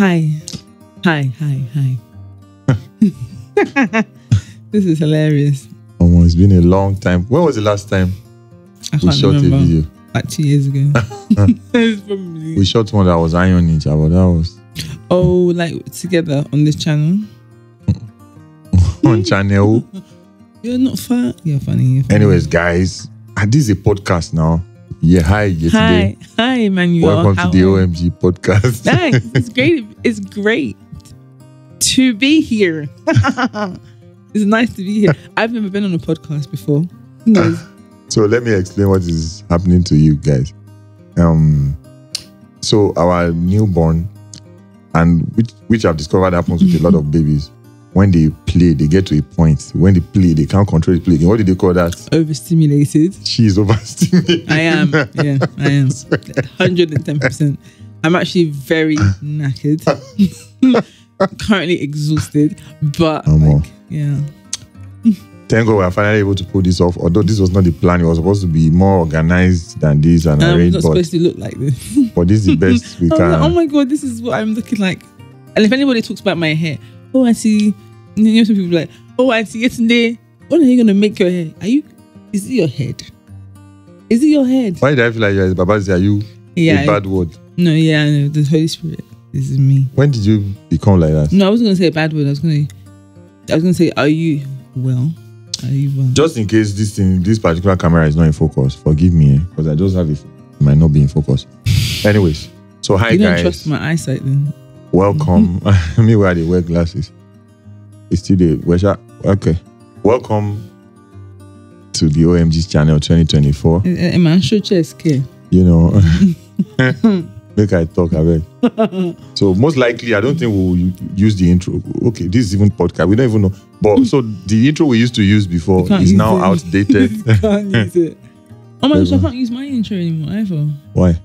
Hi. Hi, hi, hi. this is hilarious. Oh, it's been a long time. When was the last time I we shot remember. a video? Like two years ago. Probably- We shot one that was Iron Ninja, but that was oh, like together on this channel. on channel. You're not fun. You're funny. You're funny. Anyways, guys, this is a podcast now. Yeah, hi, yeah, Hi, today. hi, Emmanuel. Welcome How to the are- OMG podcast. Nice. It's great. It's great to be here. it's nice to be here. I've never been on a podcast before. Knows? So let me explain what is happening to you guys. Um, so our newborn, and which which I've discovered happens with a lot of babies. When they play, they get to a point. When they play, they can't control the play. What do they call that? Overstimulated. She is overstimulated. I am. Yeah, I am. 110%. I'm actually very knackered. Currently exhausted. But, Omo. like, yeah. Thank God we are finally able to pull this off. Although this was not the plan, it was supposed to be more organized than this and I'm arranged. not But, supposed to look like this. but this is the best we was like, oh my god, this is what I'm looking like. And if anybody talks about my hair, oh, I see. You know, some people like, oh, I see. Yesterday, when are you gonna make your hair? Are you? Is it your head? Is it your head? Why do I feel like you are Baba Are you Yeah. a bad word? no, yeah, no. The Holy Spirit. This is me. When did you become like that? No, I wasn't gonna say a bad word. I was gonna. I was gonna say, are you well? Are you well? Just in case this thing, this particular camera is not in focus, forgive me eh, because I just have it. it might not be in focus. Anyways, so hi you don't trust my eyesight then? Welcome. me wear the wear glasses. It's still the? Okay, welcome to the OMG channel 2024. Eh, eh, man, show chest. You know, make I talk a bit. So most likely, I don't think we'll use the intro. Okay, this is even podcast. We don't even know. But so the intro we used to use before is now it. outdated. can't use it. Oh my gosh, I can't use my intro anymore either. Why?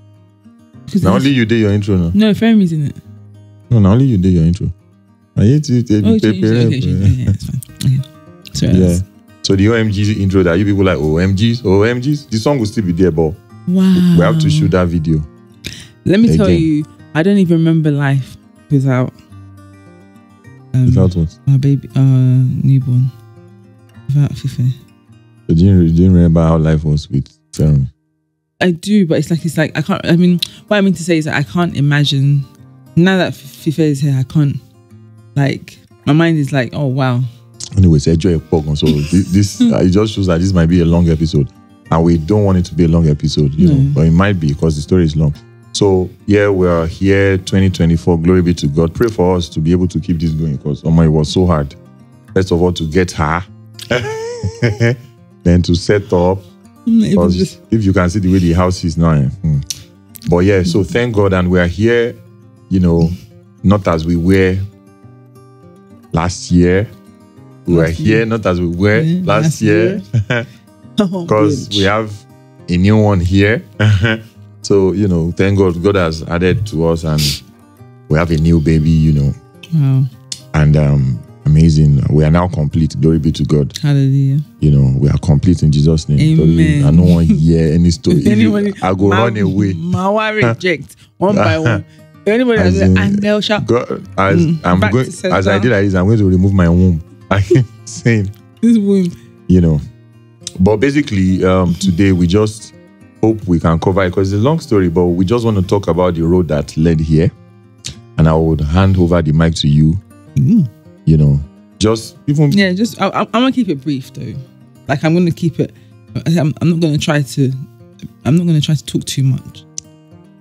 'Cause Now only you did your intro now. No, Fermi's in it. No, now only you did your intro. I hate to take Oh, the change Okay. Yeah, it's fine. Okay. Sorry. Yeah. So the OMG intro that you people like OMGs, OMGs, the song will still be there, but Wow. we have to shoot that video. Let me tell you, I don't even remember life without um, Without what? our baby, our newborn. Without Fife. You, do you remember how life was with Fermi? I do, but it's like it's like I can't. I mean, what I mean to say is that I can't imagine now that FIFA is here. I can't like my mind is like, oh wow, Anyways, enjoy your program. So this, this uh, it just shows that this might be a long episode, and we don't want it to be a long episode, you know, No. but it might be because the story is long. So yeah, we are here, 2024. Glory be to God. Pray for us to be able to keep this going because oh my, it was so hard. First of all, to get her, then to set up. I'm not even Because just if you can see the way the house is now. eh, hmm. But yeah, so thank God, and we are here, you know, not as we were last year. We were Last here, not as we were Yeah, last, last year, oh, because bitch. we have a new one here. so, you know, thank God, God has added to us, and we have a new baby, you know, wow, and um, amazing. We are now complete. Glory be to God. hallelujah. You know, we are complete in Jesus' name. Amen. I don't want to hear any story. You- I go Ma- run away. Ma wa reject one by one. Anybody As in- and they'll shout, God, as Mm, I'm going, to as I did like this, I'm going to remove my womb. I keep saying, this womb. you know. But basically, um, today we just hope we can cover it because it's a long story, but we just want to talk about the road that led here. And I would hand over the mic to you, Mm. you know, just even Yeah, just I, I, I'm gonna keep it brief though. Like I'm gonna keep it. I'm, I'm not gonna try to. I'm not gonna try to talk too much.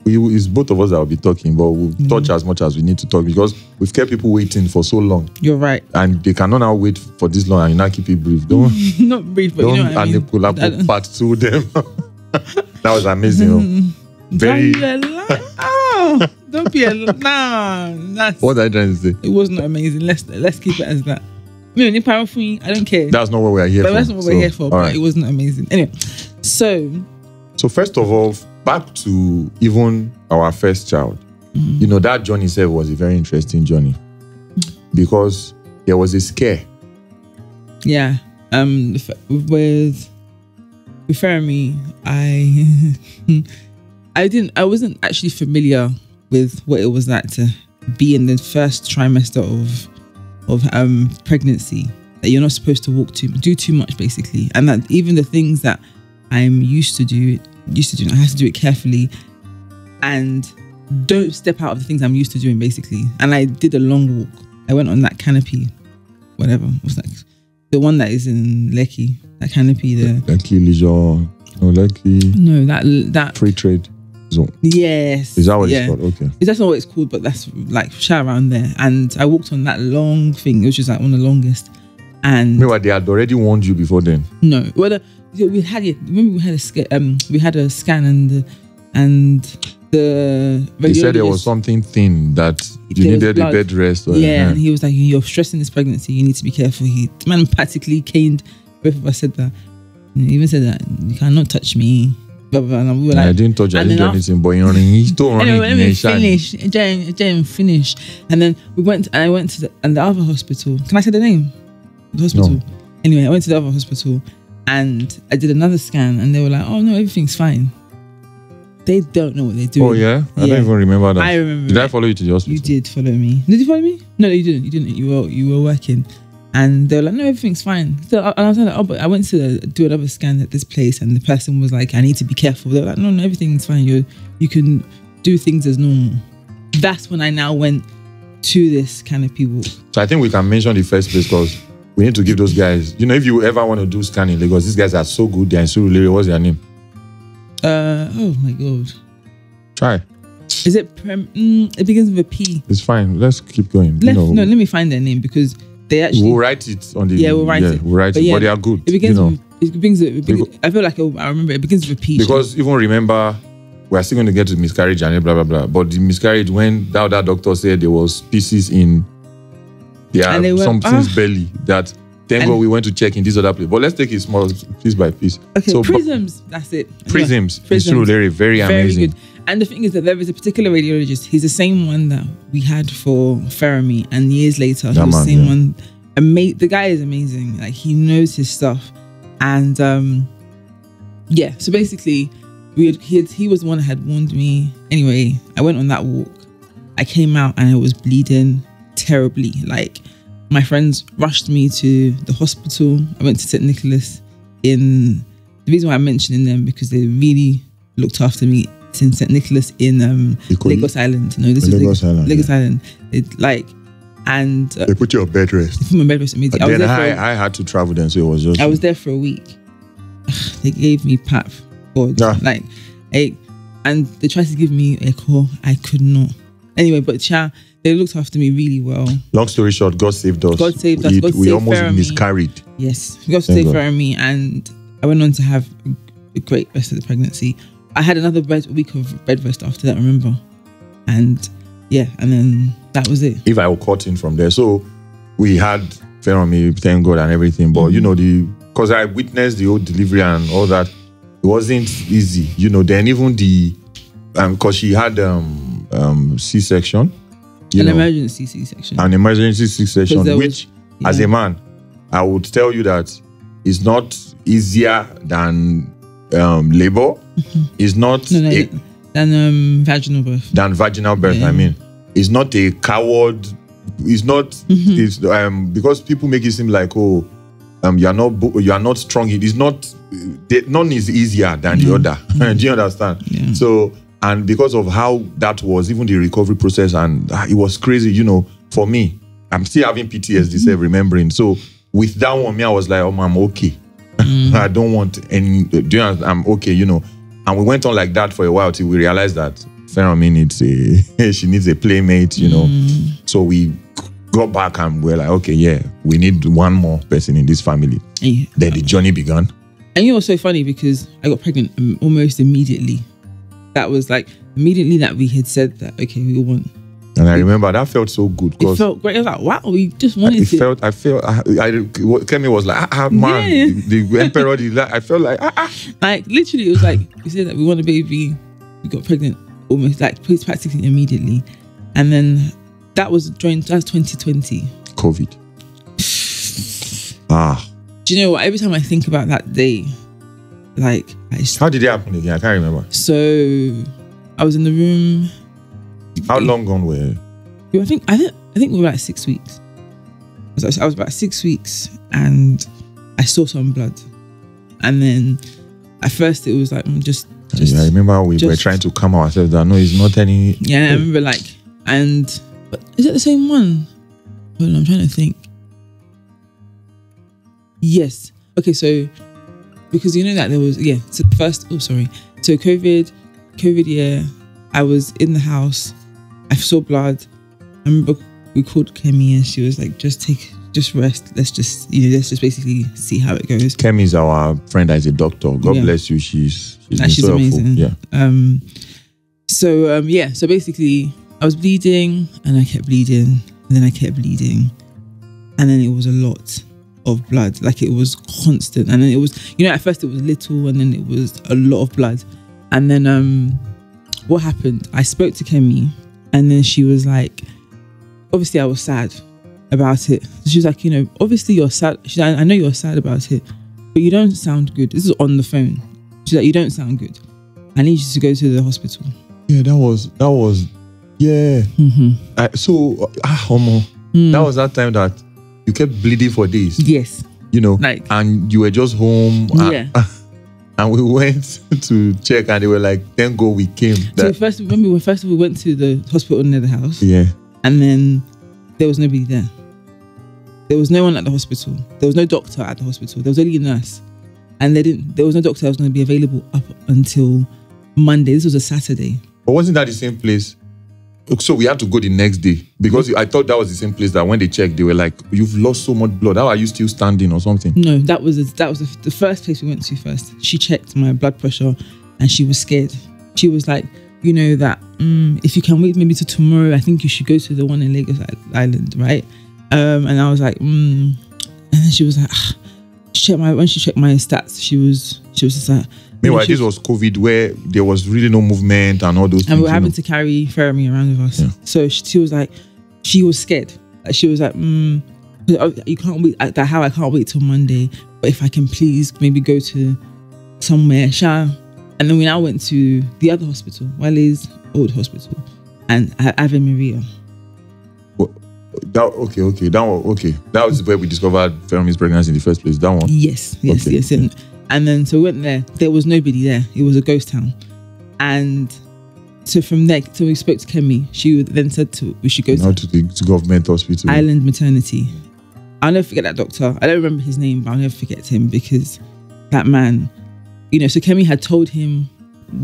We, it's both of us that will be talking, but we'll Mm. touch as much as we need to talk because we've kept people waiting for so long You're right. and they cannot now wait for this long and you now keep it brief. Don't not brief, but don't you know I mean. Anikula I don't- part two them. that was amazing. oh. Very- Don't be a li- oh, don't be a nah. That's What you trying to say? it was not amazing. Let's let's keep it as that. Me only powerful. I don't care. That's not what we are here but for. that's not what So, we're here for. But right. it wasn't amazing. Anyway, so So first of all, back to even our first child. Mm-hmm. You know that journey itself was a very interesting journey because there was a scare. yeah, um, with with Fermi, I I didn't I wasn't actually familiar with what it was like to be in the first trimester of of um pregnancy that you're not supposed to walk too do too much basically and that even the things that i'm used to do used to do i have to do it carefully and don't step out of the things i'm used to doing basically and i did a long walk i went on that canopy whatever what's that the one that is in Lekki, that canopy there Lekki leisure, no, Lekki no that that free trade zone. yes Is that what yeah. it's called? Okay. that's not what it's called, but that's like shout around there. And I walked on that long thing, which is like one of the longest. And Meanwhile, they had already warned you before then. no, well, the, we had it. Remember, we had a sca- um, we had a scan and the, and the They said there was something thin that you needed a bed rest. Or, yeah, uh, and he was like, "You're stressing this pregnancy. You need to be careful." He man practically caned both of us. Said that. And he even said that you cannot touch me. Blah, blah, blah. And we were I didn't touch. I didn't do anything. But you're running. He's still running. Anyway, let me finish. Jen, Jen, finish. And then we went. And I went to the, and the other hospital. Can I say the name? The hospital. No. Anyway, I went to the other hospital, and I did another scan, and they were like, "Oh no, everything's fine." They don't know what they're doing. Oh yeah, I Yeah. don't even remember that. I remember. Did I follow you to the hospital? You did follow me. Did you follow me? No, you didn't. You didn't. You were you were working, and they were like, "No, everything's fine." So I, and I was like, "Oh, but I went to do another scan at this place, and the person was like, I need to be careful." They were like, "No, no, everything's fine. You you can do things as normal." That's when I now went to this canopy walk. So I think we can mention the first place because we need to give those guys. You know, if you ever want to do scanning in Lagos, these guys are so good. They're in Surulere. What's their name? Uh oh my god, Try. is it? Prem, mm, it begins with a P. It's fine. Let's keep going. Let, you know, no, let me find their name because they actually. we'll write it on the. Yeah, we'll write it. We'll write But it. yeah, but they are good. it begins you know, with. It begins with. It begin- Because- I feel like it, I remember it begins with a P. because even remember, we are still going to get to miscarriage and blah blah blah. But the miscarriage when that, that doctor said there was pieces in. Yeah, And they were- something's ah. belly that. Thank God we went to check in this other place. But let's take it small, piece by piece. Okay, So, prisms. That's it. Yeah. Prisms. in Prisms. Surulere, very, Very amazing. good. And the thing is that there is a particular radiologist. He's the same one that we had for Fermi, and years later, he was the same yeah. one. Ama- the guy is amazing. Like he knows his stuff, and um, yeah. So basically, we had, he had, he was the one that had warned me. Anyway, I went on that walk. I came out and I was bleeding terribly. Like my friends rushed me to the hospital. I went to St Nicholas. In the reason why I'm mentioning them because they really looked after me in St Nicholas in um, Lagos Island. No, this Oh, is Lagos Lagos, Island, Lagos Island. It like and uh, They put you on bed rest. Put my bed was amazing. I was there for I, a- I had to travel then, so it was just. I was there for a week. they gave me pap. God, Ah. like, I, and they tried to give me a call. I could not. Anyway, but cha, they looked after me really well. Long story short, God saved us. God saved us. We, God we saved almost miscarried. Yes, we got to Thank take God. care of me, and I went on to have a great rest of the pregnancy. I had another bed, week of bed rest after that. Remember, and yeah, and then that was it. If I were caught in from there, so we had Fermi, thank God, and everything. But you know the because I witnessed the whole delivery and all that, it wasn't easy. You know, then even the um because she had um um C section, An know, emergency C-section. an emergency C section, Because there was- which as a man, I would tell you that it's not easier than um, labor. It's not no, no, a, than um, vaginal birth. than vaginal birth. Yeah. I mean, it's not a coward. It's not. Mm-hmm. It's um because people make it seem like oh, um you are not you are not strong. It is not. None is easier than the other. Do you understand? Yeah. So and because of how that was, even the recovery process, and ah, it was crazy. You know, for me, I'm still having PTSD, Mm-hmm. self remembering. So with that one, me, I was like, oh, I'm okay. Mm-hmm. I don't want any. Do you understand? I'm okay. You know. And we went on like that for a while till we realized that Fermi needs a she needs a playmate. You know. Mm. So we got back and we're like, okay, yeah, we need one more person in this family. And, Then the journey began. and you know what's so funny because I got pregnant um, almost immediately. That was like immediately that we had said that okay, we want. And I remember that felt so good It felt great. I was like, wow, we just wanted it to. felt I felt I, I what Kemi was like ah, ah man Yeah. the, the emperor the, I felt like ah, ah. like literally, it was like we said that we want a baby. We got pregnant almost like practically immediately, and then that was during that's 2020. COVID ah Do you know what? Every time I think about that day, like I just, how did it happen again I can't remember so I was in the room. how long gone were I think I think I think we were like six weeks. I was, I was about six weeks, and I saw some blood, and then at first it was like mm, just just yeah, I remember we were trying to calm ourselves that no, it's not any. yeah. I remember like and but is it the same one? Hold on, I'm trying to think. Yes. Okay, so because you know that there was yeah. So first, oh sorry. So COVID, COVID year, I was in the house. I saw blood. I remember we called Kemi and she was like, "Just take, just rest. Let's just you know, let's just basically see how it goes." Kemi is our friend that is a doctor. God Yeah. bless you. She's she's, been she's so helpful. amazing. Yeah. Um, so um, yeah, so basically, I was bleeding and I kept bleeding, and then I kept bleeding, and then it was a lot of blood. Like it was constant, and then it was, you know, at first it was little, and then it was a lot of blood, and then um, what happened? I spoke to Kemi, and then she was like, obviously I was sad about it. She was like, you know, obviously you're sad. She's like, I know you're sad about it, but you don't sound good. This is on the phone. She's like, you don't sound good. I need you to go to the hospital. Yeah, that was that was yeah. Mm-hmm. I, so ah, Homo, Mm. that was that time that you kept bleeding for days. yes, You know, like and you were just home. and- Yeah. And we went to check, and they were like, "Thank God we came." so That- first. Remember when first we went to the hospital near the house, yeah. and then there was nobody there. There was no one at the hospital. There was no doctor at the hospital. There was only a nurse, and they didn't. There was no doctor that was going to be available up until Monday. This was a Saturday. But wasn't that the same place? So we had to go the next day because I thought that was the same place that when they checked, they were like, "You've lost so much blood. How are you still standing or something?" No, that was that was the, first place we went to first. She checked my blood pressure, and she was scared. She was like, you know that mm, if you can wait maybe till tomorrow, I think you should go to the one in Lagos Island, right? Um, and I was like, mm. and then she was like, ah. she checked my when she checked my stats, she was she was just like. Meanwhile, this was COVID where there was really no movement and all those and things. And we were you having know. to carry Fermi around with us. Yeah. So she, she was like, she was scared. She was like, mm, you can't wait. That how I can't wait till Monday. But if I can please maybe go to somewhere, Sha. And then we now went to the other hospital, Wale's old hospital, and Ave Maria. That, okay, okay, that one, okay. That was where we discovered Fermi's pregnancy in the first place. That one. Yes, yes, Okay, yes. And, and then so we went there. There was nobody there. It was a ghost town. And so from there, so we spoke to Kemi. She then said to we should go to Now to the to government hospital. Island Maternity. I'll never forget that doctor. I don't remember his name, but I'll never forget him because that man, you know, so Kemi had told him,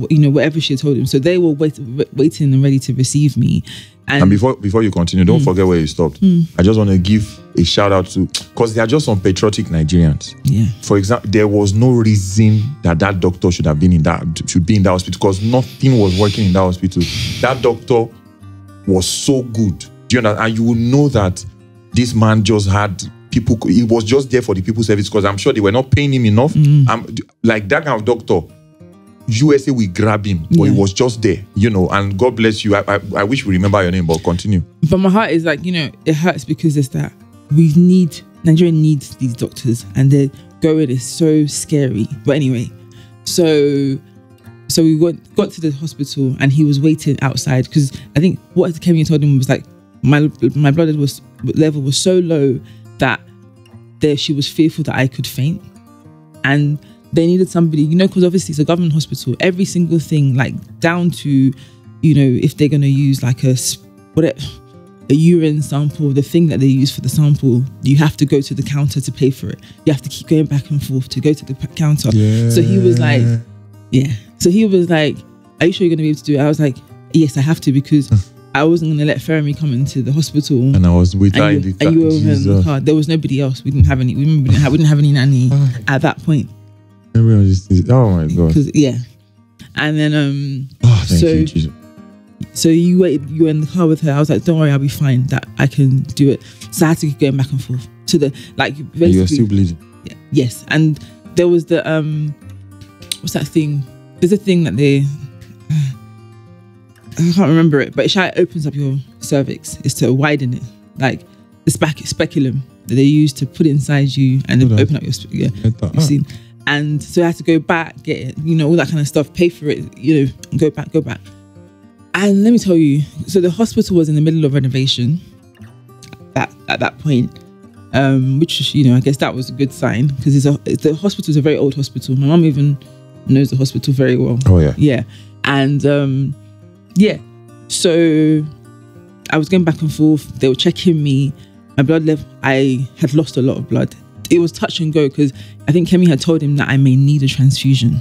you know, whatever she had told him. So they were wait- waiting and ready to receive me. And, And before before you continue, Mm. don't forget where you stopped. I just want to give a shout out to because they are just some patriotic Nigerians. yeah, For example, there was no reason that that doctor should have been in that should be in that hospital because nothing was working in that hospital. That doctor was so good. Do you know? And you will know that this man just had people. He was just there for the people service because I'm sure they were not paying him enough. Um, like that kind of doctor. USA will grab him, but he was just there, you know. And God bless you. I, I, I wish we remember your name, but continue. but my heart is like, you know, it hurts because it's that we need Nigeria needs these doctors, and they're going is so scary. But anyway, so so we went got to the hospital and he was waiting outside because I think what Kemi told him was like my my blood was level was so low that there she was fearful that I could faint and they needed somebody you know because obviously it's a government hospital every single thing like down to you know if they're going to use like a whatever a urine sample the thing that they use for the sample you have to go to the counter to pay for it you have to keep going back and forth to go to the counter so he was like yeah. So he was like, Are you sure you're going to be able to do it? I was like, Yes, I have to because hmm. I wasn't going to let Fermi come into the hospital. and I was with And you, and you were in the car. There was nobody else. We didn't have any. We didn't have, we didn't have any nanny at that point. Everyone just- oh my god. Yeah, and then um, Oh, thank so you, Jesus. so you waited. You were in the car with her. I was like, Don't worry, I'll be fine. That I can do it. So I had to keep going back and forth to the like. You were still bleeding. Yeah, yes, and there was the um, what's that thing? There's a thing that they. I can't remember it, but it shy opens up your cervix. Is to widen it, like the spec- speculum that they use to put it inside you and then Hold on. open up your. Yeah, you've seen. And so I had to go back, get it, you know, all that kind of stuff, pay for it, you know, go back, go back. And let me tell you, so the hospital was in the middle of renovation at, at that point, um, which, you know, I guess that was a good sign because it's a, it's, the hospital is a very old hospital. My mum even knows the hospital very well. Oh yeah. Yeah. And um, yeah, so I was going back and forth. They were checking me. My blood level, I had lost a lot of blood. It was touch and go because I think Kemi had told him that I may need a transfusion.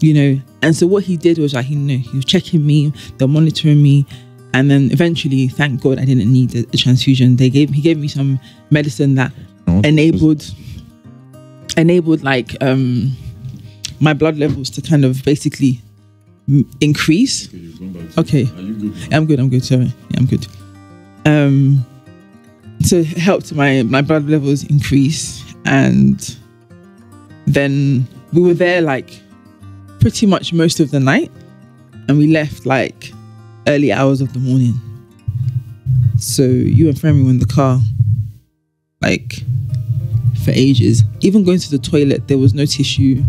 You know, and so what he did was like, you know, he was checking me, they're monitoring me, and then eventually, thank God, I didn't need a, a transfusion. They gave he gave me some medicine that Oh, enabled enabled like um my blood levels to kind of basically m- increase. Okay. Are you good? I'm good. I'm good. Sorry. Yeah, I'm good. Um, to help my my blood levels increase, and then we were there like pretty much most of the night, and we left like early hours of the morning. So you and Femi were in the car, like for ages. Even going to the toilet, there was no tissue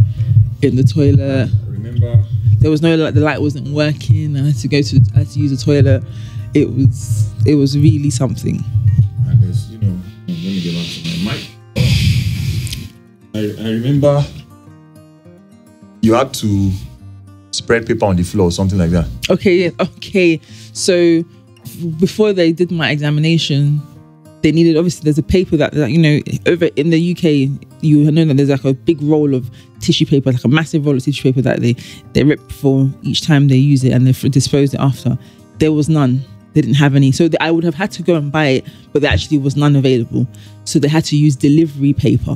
in the toilet Remember? there was no like the light wasn't working i had to go to i had to use the toilet it was it was really something There's, you know, oh, let me get back to my mic. I, I remember you had to spread paper on the floor, something like that. okay yeah, okay so before they did my examination they needed obviously there's a paper that, that you know over in the uk you know that there's like a big roll of tissue paper like a massive roll of tissue paper that they they rip for each time they use it and they dispose it after there was none they didn't have any so i would have had to go and buy it but there actually was none available so they had to use delivery paper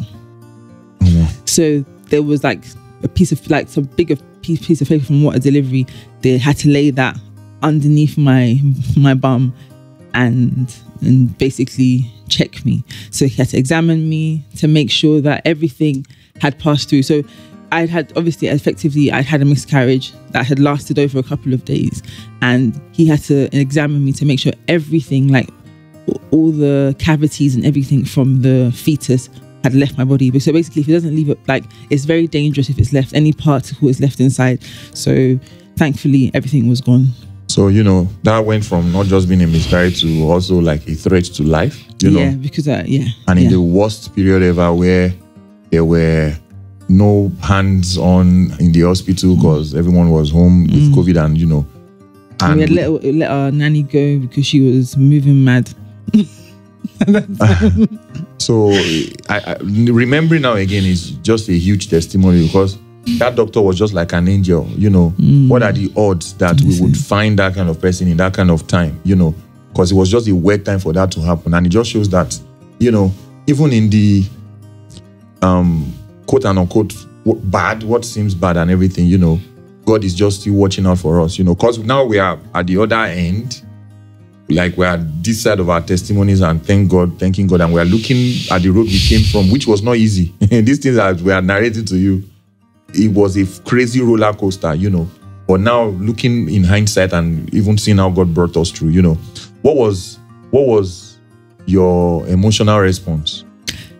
mm. So there was like a piece of like some bigger piece, piece of paper from what a delivery. They had to lay that underneath my my bum and and basically check me. So he had to examine me to make sure that everything had passed through. So I had obviously effectively I had a miscarriage that had lasted over a couple of days, and he had to examine me to make sure everything like all the cavities and everything from the fetus had left my body. So basically, if it doesn't leave it, like it's very dangerous if it's left. Any particle is left inside. So thankfully, everything was gone. So, you know, that went from not just being a miscarriage to also like a threat to life, you know. yeah, because uh, yeah, and in yeah. the worst period ever where there were no hands on in the hospital because everyone was home with COVID and you know And we had let, let our nanny go because she was moving mad. so I, I remembering now again is just a huge testimony because that doctor was just like an angel you know. What are the odds that we would find that kind of person in that kind of time you know? Because it was just a weird time for that to happen and it just shows that you know even in the um quote and unquote bad what seems bad and everything you know god is just still watching out for us you know because now we are at the other end. Like we're at this side of our testimonies and thank god thanking god and we're looking at the road we came from which was not easy. These things that we are narrating to you. It was a crazy roller coaster you know. But now looking in hindsight and even seeing how god brought us through you know. What was what was your emotional response?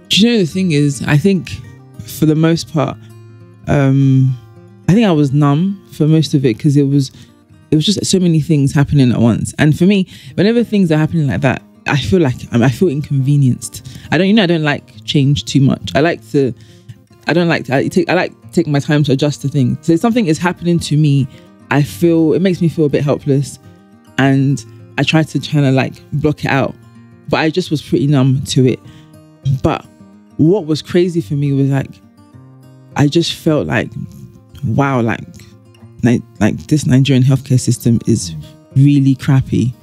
Do you know the thing is? I think for the most part, um, I think I was numb for most of it because it was it was just so many things happening at once. And for me, whenever things are happening like that, I feel like I'm, I feel inconvenienced. I don't, you know, I don't like change too much. I like to, I don't like to I take, I like take my time to adjust to things. So if something is happening to me, I feel it makes me feel a bit helpless, and I try to kind of like block it out. But I just was pretty numb to it. But what was crazy for me was like, I just felt like, wow, like, like, like this Nigerian healthcare system is really crappy.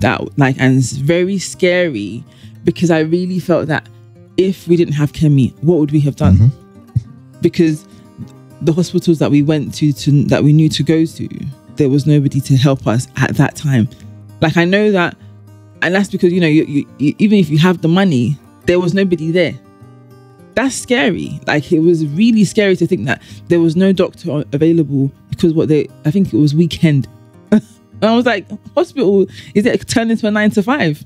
That like, and it's very scary because I really felt that if we didn't have Kemi, what would we have done? Mm-hmm. Because the hospitals that we went to, to that we knew to go to, there was nobody to help us at that time. Like I know that, and that's because you know, you, you, you, even if you have the money, there was nobody there. That's scary. Like it was really scary to think that there was no doctor available because what they, I think it was weekend. and I was like, hospital is it turned into a nine to five?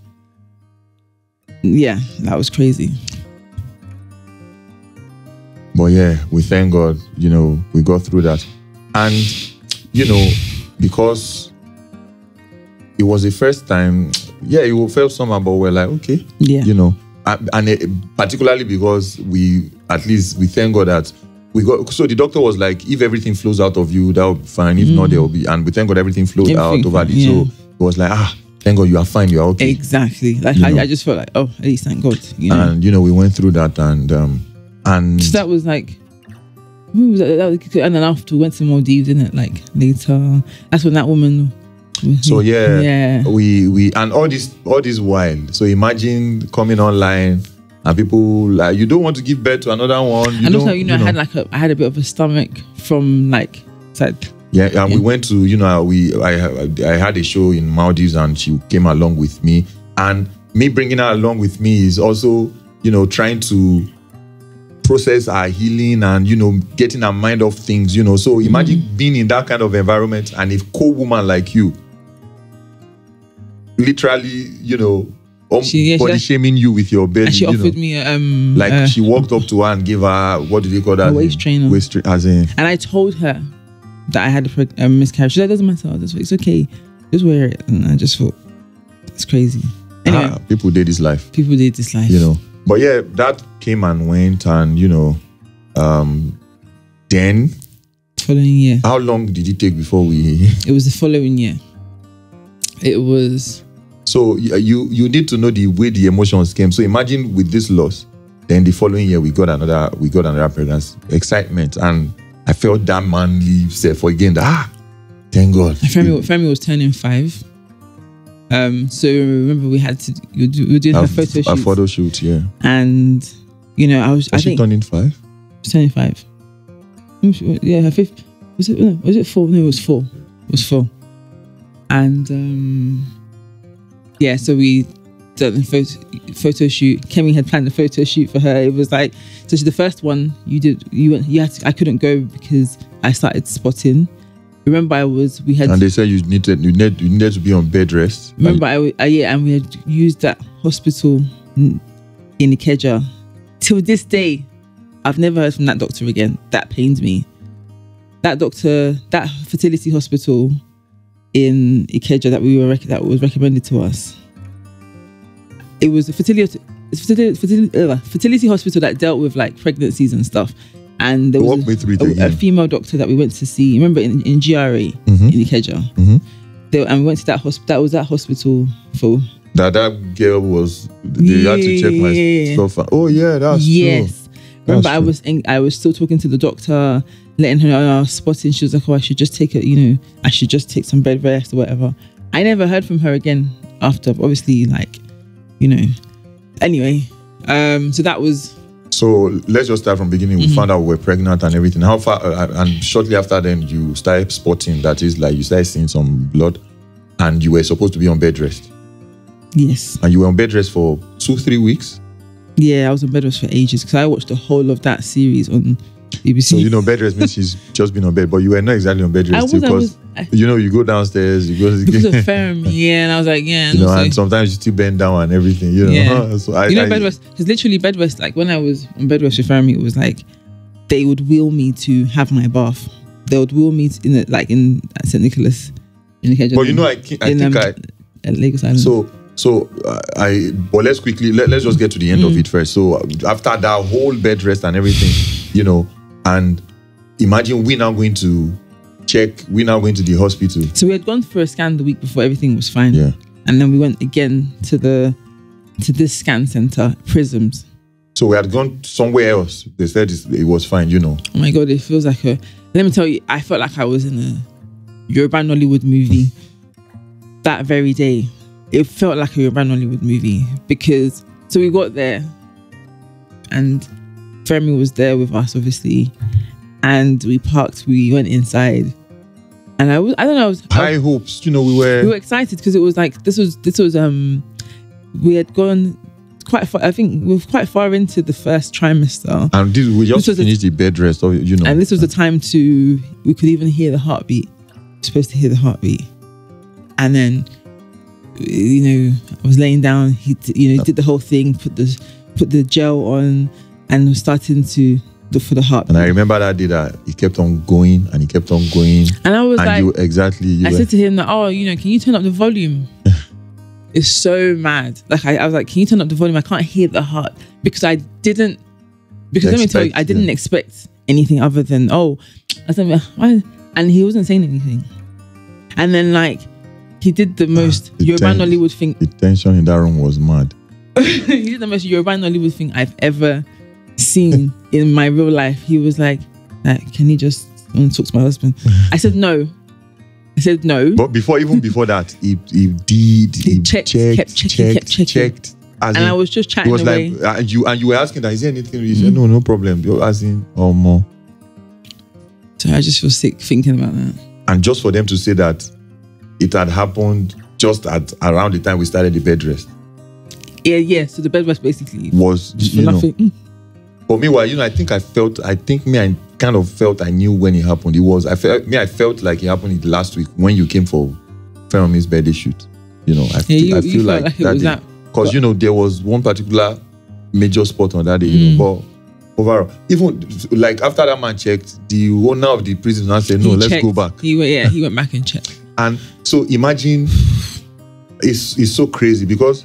Yeah, that was crazy. But yeah, we thank God, you know, we got through that. And, you know, because it was the first time. Yeah, it will felt somehow, but we're like, okay, Yeah. you know, and particularly because we at least we thank God that we got. So the doctor was like, if everything flows out of you, that'll be fine. If not, there will be. And we thank God everything flowed out Everything, over it. yeah. So it was like, ah, thank God you are fine, you are okay. Exactly. Like You I, know. I just felt like, oh, at least thank God. You know. And you know, we went through that, and um, and so that was like. That? that and then after we went to Maldives, didn't it? Like later, that's when that woman. Mm-hmm. So yeah, Yeah. we we and all this all this while. So imagine coming online and people like you don't want to give birth to another one. You and also, you know, I had like a, I had a bit of a stomach from like, side. yeah, and we went to you know we I I had a show in Maldives and she came along with me and me bringing her along with me is also you know trying to process our healing and you know getting our mind off things you know so imagine Mm-hmm. being in that kind of environment and a co-woman like you literally you know um, She- yeah, body had- shaming you with your belly she you know. offered me a, um like uh, she walked up to her and gave her what do they call that waist trainer. waist tra- as in and I told her that I had a um, miscarriage. She said, doesn't matter. It's, it's okay. Just wear it." And I just thought it's crazy. Anyway, ah, people did this life people did this life. you know but yeah that came and went and you know um then following year. how long did it take before we It was the following year. It was so you you need to know the way the emotions came so imagine with this loss then the following year we got another we got another pregnancy excitement and i felt that manly self for again that ah thank god Femi, Femi was turning five. Um, so remember we had to we were doing a, her photo a shoot, photo shoot yeah and you know I was I was she think turning five turning five. Mm, Yeah, her fifth was it? No, was it four? No, it was four. It was four. And um, yeah, so we did the photo, photo shoot. Kemi had planned a photo shoot for her. It was like so. She, the first one you did, you went. You had to, I couldn't go because I started spotting. Remember, I was. We had. and they said you needed you need you needed to be on bed rest remember, I, uh, yeah, and we had used that hospital in Ikeja. Till this day, I've never heard from that doctor again. That pains me. That doctor, that fertility hospital in Ikeja that we were rec- that was recommended to us. It was a fertility it's fertility, fertility, uh, fertility hospital that dealt with like pregnancies and stuff. And there was Walk me through it a, a female doctor that we went to see. Remember in, in GRA Mhm. in Ikeja. Mhm. They, and we went to that hospital. That was that hospital for that that girl was they had to check my Yeah. stuff oh yeah that's yes. Remember, I was in, I was still talking to the doctor, letting her know I was spotting. She was like, "Oh, I should just take it. You know, I should just take some bed rest or whatever." I never heard from her again after. Obviously, like, you know. Anyway, um, so that was true so let's just start from beginning we Mm-hmm. found out we were pregnant and everything how far uh, and shortly after then you started spotting that is like you started seeing some blood and you were supposed to be on bed rest yes, and you were on bed rest for two three weeks yeah. I was on bed rest for ages because I watched the whole of that series on BBC. so you know bed rest means she's just been on bed but you were not exactly on bed rest I because I, you know you go downstairs you go because of Fermi, yeah, and I was like, yeah, and you know and sometimes you still bend down and everything you know Yeah. so I, you know, I- bed rest because literally bed rest. Like when I was on bed rest with Fermi, it was like they would wheel me to have my bath. They would wheel me to, in the, like in St Nicholas. In the but you know I, thi- I in, think um, I at Lagos Island. So, so uh, I. But let's quickly let, let's just get to the end of it first. So after that whole bed rest and everything, you know, and imagine we're now going to check. we're now going to the hospital. So we had gone for a scan the week before. Everything was fine. Yeah. And then we went again to the to this scan center, Prisms. So we had gone somewhere else. They said it was fine. You know. Oh my god, it feels like a. Let me tell you, I felt like I was in a Yoruba Nollywood movie that very day. It felt like a Yoruba Nollywood movie because so we got there, and Femi was there with us, obviously, and we parked. We went inside, and I was I don't know. I was, I High hopes. You know we were. we were excited because it was like this was this was um we had gone quite far. I think we were quite far into the first trimester. and this, we just This finished the bed rest. Or, you know. And this was the time to we could even hear the heartbeat. We're supposed to hear the heartbeat, and then you know I was laying down. He you know did the whole thing, put the put the gel on, and was starting to the, for the heart. And I remember that day that he kept on going and he kept on going. And I was and like, you exactly. You I were- said to him that, oh, you know, can you turn up the volume? it's so mad. Like I, I was like, can you turn up the volume? I can't hear the heart because I didn't. Because let me tell you, I didn't yeah. expect anything other than oh, I said, why? And he wasn't saying anything. And then like he did the most Ah, the Yoruba. Nollywood thing. the tension in that room was mad. he did the most Yoruba Nollywood thing I've ever seen in my real life. He was like, like can he just talk to my husband? I said no. I said no. But before, even before that, he he did. He He, checked, checked, kept checking, checked, kept checking. checked. And in, I was just chatting. it was away. like, and you and you were asking that, is there anything? You said, mm-hmm. no, no problem. You're asking, oh, more. So I just feel sick thinking about that. And just for them to say that it had happened just at around the time we started the bed rest Yeah, yeah. So the bed rest basically was, you know, nothing. Mm. Mm. for me, well, you know, I think I felt, I think me, I kind of felt I knew when it happened. It was, I felt, me, I felt like it happened last week when you came for Fermi's birthday shoot. You know, I, Yeah, feel, you, I feel like, like, that day. that. because you know there was one particular major spot on that day, you Mm. know, but overall, even like after that man checked, the owner of the prison now said, "No, He let's checked. go back." He went, yeah, he went back and checked. And so imagine, it's it's so crazy because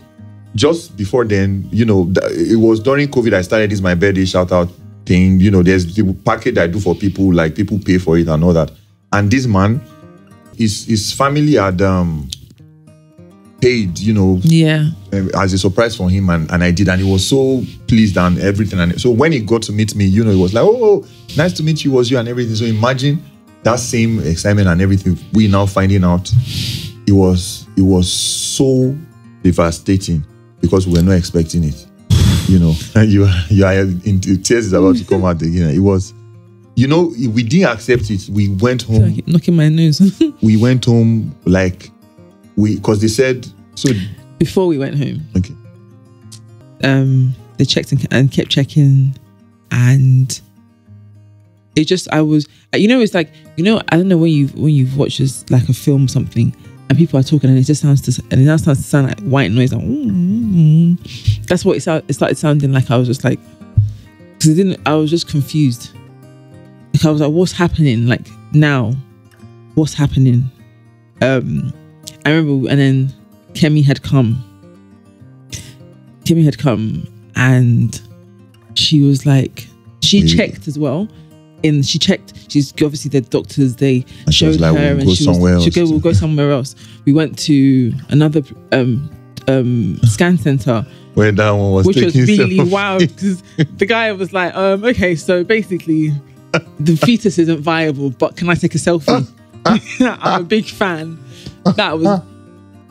just before then, you know, it was during COVID I started this my birthday shout out thing. You know, there's the package I do for people, like people pay for it and all that. And this man, his his family had um paid, you know, Yeah. um, as a surprise for him and, and I did and he was so pleased and everything and so when he got to meet me you know he was like oh nice to meet you was you and everything so imagine that same excitement and everything we now finding out it was it was so devastating because we were not expecting it. You know and you are you are in tears is about to come out again. It was you know we didn't accept it. We went home. like knocking my nose. we went home like we because they said so Before we went home, okay. um, they checked and, and kept checking, and it just I was you know it's like you know I don't know when you when you've watched this like a film or something and people are talking and it just sounds to and it now starts to sound like white noise. Like "Mm, mm, mm." that's what it sounded it started sounding like. I was just like because it didn't I was just confused. Like I was like what's happening? Like now what's happening? Um I remember and then Kemi had come. Kemi had come and she was like, she checked as well. And she checked. She's obviously the doctors. They And she showed was like, her, "We'll and go she somewhere was. She else." go, we'll go somewhere else. We went to another um, um, scan center, where that one was which was really selfie. wild because the guy was like, um, "Okay, so basically, the fetus isn't viable, but can I take a selfie?" I'm a big fan. That was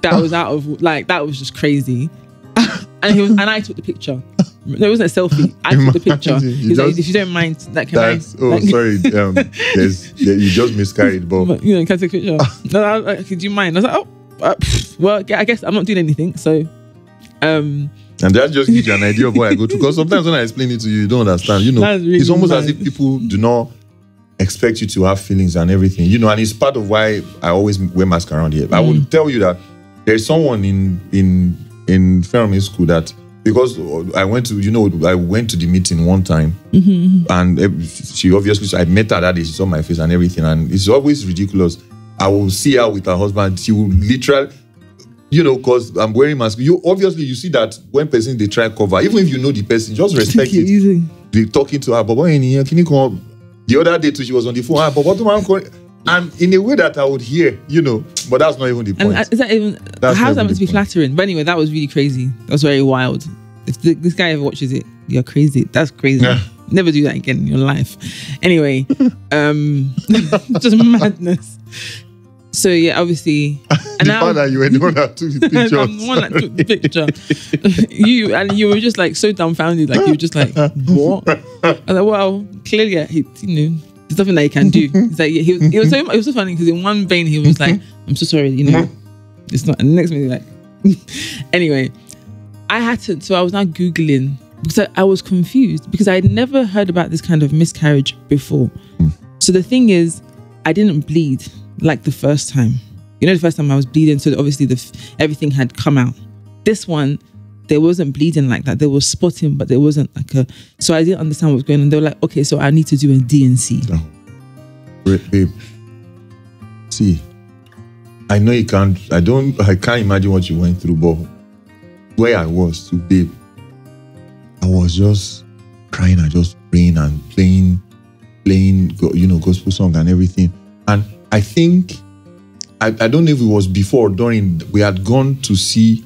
that was out of like that was just crazy. and he was and I took the picture. No, it wasn't a selfie. I took the picture. Imagine, you He was like, if you don't mind, that can That's I? oh like, sorry. Um, there's there, you just miscarried, but you know, can I take a picture? no, I like, do you mind? I was like, oh, uh, well, I guess I'm not doing anything. So, um, and that just gives you an idea of what I go to. Because sometimes when I explain it to you, you don't understand. You know, really it's almost as if people do not expect you to have feelings and everything. You know, and it's part of why I always wear mask around here. I Mm. will tell you that there's someone in in in Fermi school that because I went to you know I went to the meeting one time Mm-hmm, and she obviously I met her that day she saw my face and everything and it's always ridiculous. I will see her with her husband. She will literally you know, because I'm wearing mask. You obviously you see that when person they try cover, even if you know the person, just respect take it easy. They talking to her, but when here, can you come? The other day too, she was on the phone. Ah, but what am I calling? And in a way that I would hear, you know, but that's not even the point. uh, is that even? That's how's that meant to be point. flattering? But anyway, that was really crazy. That was very wild. If the, this guy ever watches it, you're crazy. That's crazy. Yeah. Never do that again in your life. Anyway, um, just madness. So yeah, obviously, and now that you were the one that took the picture. I'm the one that took the picture. you and you were just like so dumbfounded, like you were just like, what? I was like, well, clearly, uh, he, you know, there's nothing that he can do. It's like he, was- was so it was so funny because in one vein he was like, mm-hmm. I'm so sorry, you know, it's not. And the next minute, like, anyway, I had to. So I was now googling because I, I was confused because I had never heard about this kind of miscarriage before. Mm. So the thing is, I didn't bleed like the first time. You know, the first time I was bleeding, so obviously the everything had come out. This one, there wasn't bleeding like that. There was spotting, but there wasn't like a. So I didn't understand what was going on. They were like, okay, so I need to do a DNC. No. Oh. Wait, babe. See, I know you can't. I don't. I can't imagine what you went through, but where I was to babe, I was just crying and just praying and playing, playing, you know, gospel song and everything. And I think, I, I don't know if it was before or during. We had gone to see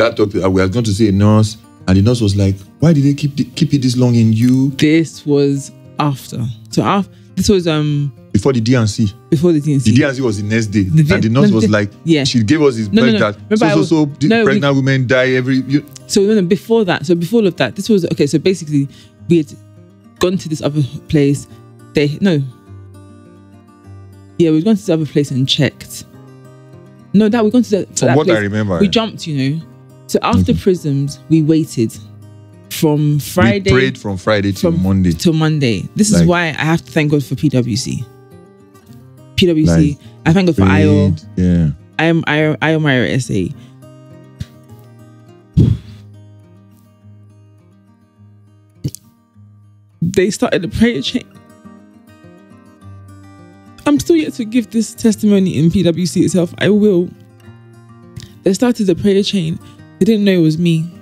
that doctor. We had going to see a nurse, and the nurse was like, "Why did they keep the, keep it this long in you This was after. So after this was um before the D&C?" before the D&C. The D&C was the next day, The and the nurse no, was the- like, yeah. she gave us his No, no, no. that Remember, I so so was- so the no, we- pregnant women die every. You, So no, no, before that, so before all of that, this was okay. So basically, we had gone to this other place. They no, yeah, we'd gone to this other place and checked. No, that we gone to the. to from what I remember, we jumped. You know, so after mm-hmm. prisms, we waited from Friday we prayed from Friday to from- Monday. till Monday. This is why I have to thank God for PwC. PwC. Like, I thank God for IO. Yeah, I am I I am my SA. They started the prayer chain. I'm still yet to give this testimony in PwC itself. I will. They started the prayer chain. They didn't know it was me.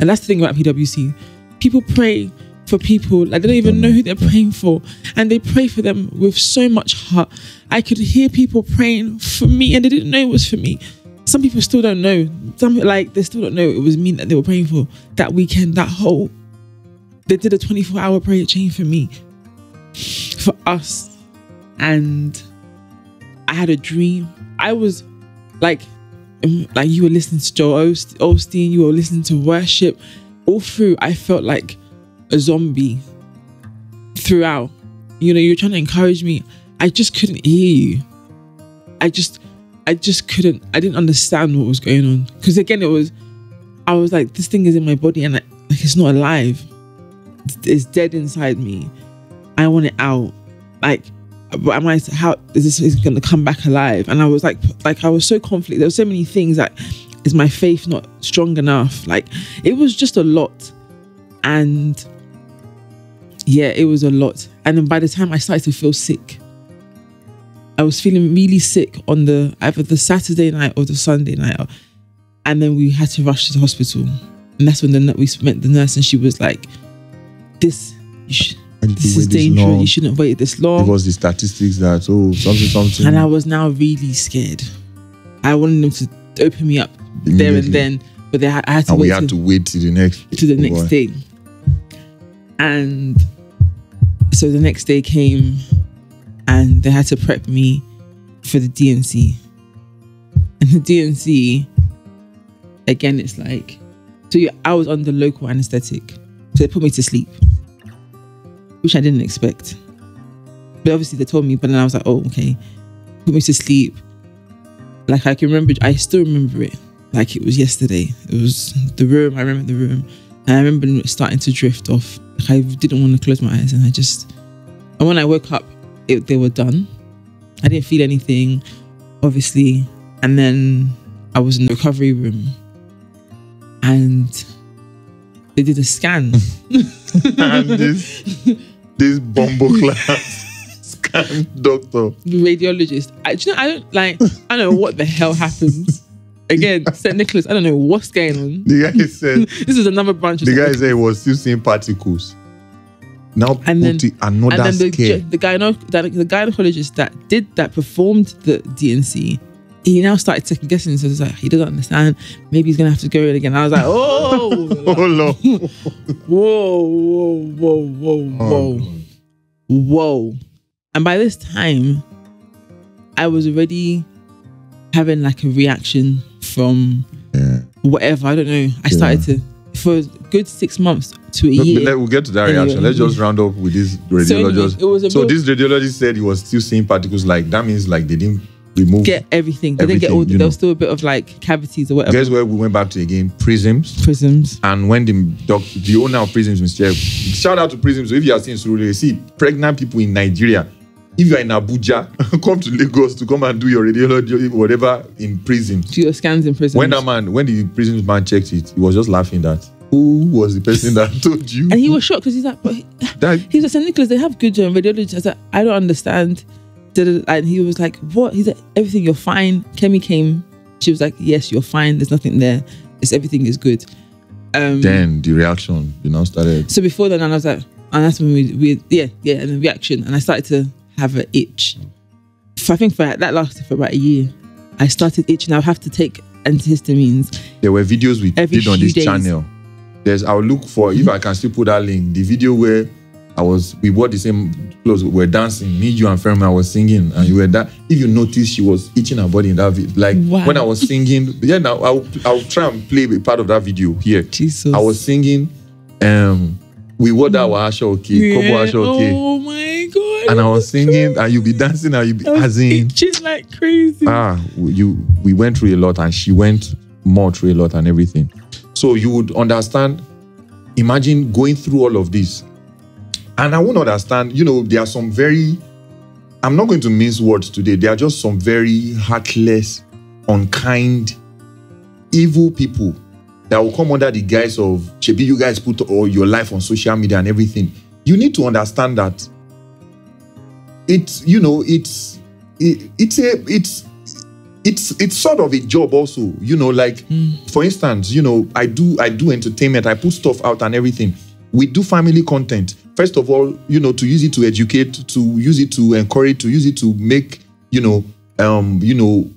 And that's the thing about PwC. People pray for people, like they don't even know who they're praying for. And they pray for them with so much heart. I could hear people praying for me and they didn't know it was for me. Some people still don't know. Some like they still don't know it was me that they were praying for that weekend, that whole they did a 24 hour prayer chain for me. For us. And I had a dream. I was like Mm-hmm. like you were listening to Joel Ost- Osteen, you were listening to worship. All through, I felt like a zombie throughout. You know, you were trying to encourage me. I just couldn't hear you. I just, I just couldn't. I didn't understand what was going on. Because again, it was, I was like, this thing is in my body and like, it's not alive. It's dead inside me. I want it out. Like, but am I? How is this is going to come back alive? And I was like, like I was so conflict. There were so many things that is my faith not strong enough? Like, it was just a lot, and yeah, it was a lot. And then by the time I started to feel sick, I was feeling really sick on the either the Saturday night or the Sunday night, and then we had to rush to the hospital. And that's when the we met the nurse, and she was like, "This, you sh- Why did this is wait dangerous. long? You shouldn't wait this It long." was the statistics that oh something something. And I was now really scared. I wanted them to open me up there and then, but they had, I had to and we had till- to wait till the next to the oh, next day. And so the next day came and they had to prep me for the D&C. And the D&C, again, it's like, so I was under local anesthetic. So they put me to sleep, which I didn't expect. But obviously they told me, but then I was like, oh, okay. Put me to sleep. Like I can remember, I still remember it like it was yesterday. It was the room. I remember the room, and I remember starting to drift off. Like I didn't want to close my eyes, and I just. And when I woke up, it, they were done. I didn't feel anything, obviously, and then I was in the recovery room, and they did a scan. and this this bombo class scam doctor. the radiologist. I, do you know, I don't like. I don't know what the hell happened. Again, St. Nicholas. I don't know what's going on. The guy said This is another branch. Of the guy said he was still seeing particles. Now And then- put it another and then the scare. the gyno, that, the gynecologist that did that performed the D&C. He now started second guessing. So it's like he doesn't understand. Maybe he's gonna have to go in again. I was like, oh, oh Lord. whoa, whoa, whoa, whoa, Oh, whoa, whoa. And by this time, I was already having like a reaction from Yeah. whatever. I don't know. I started to for a good six months to a year. let- we'll get to that Anyway. reaction. Let's just round up with this So anyway, radiologist. it was a So real- this radiologist said he was still seeing particles. Like that means like they didn't remove. get everything. They didn't get all. There know. was still a bit of like cavities or whatever. Guess where we went back to again? Prisms. Prisms. And when the doc, the owner of Prisms, Mr. Shout out to Prisms. If you are seeing Surulere, see pregnant people in Nigeria if you're in Abuja, come to Lagos to come and do your radiology, whatever, in prison. Do your scans in prison. When that man, when the prison man checked it, he was just laughing that who was the person that told you? and he was shocked because he's like, but that He was like, St. Nicholas, they have good um, radiologists. I like, I don't understand. And he was like, what? He said, everything, you're fine. Kemi came. She was like, yes, you're fine. There's nothing there. It's everything is good. Um, then the reaction, you know, started. so before then, and I was like, and that's when we, we yeah, yeah, and the reaction. And I started to have an itch. So I think for that lasted for about a year. I started itching. I would have to take antihistamines. There were videos we did on this days. channel. There's I'll look for if I can still put that link. The video where I was we wore the same clothes, we were dancing. Me, you, and Fermi, I was singing, and you were that. If you notice, she was itching her body in that video. Like Wow. when I was singing, yeah. Now I'll I'll try and play a part of that video here. Jesus. I was singing. Um, we wore that our aso oke, Kobo Yeah. aso oke, Oh my God. and I was singing, and you be dancing, and you be as in itching like crazy. ah you we went through a lot and she went more through a lot and everything so you would understand imagine going through all of this and i won't understand you know there are some very i'm not going to mince words today. There are just some very heartless unkind evil people that will come under the guise of Chebi, you guys put all your life on social media and everything. You need to understand that it's you know it's it, it's a it's it's it's sort of a job also you know like hmm. for instance you know i do i do entertainment. I put stuff out and everything we do family content. First of all you know to use it to educate to use it to encourage to use it to make you know um you know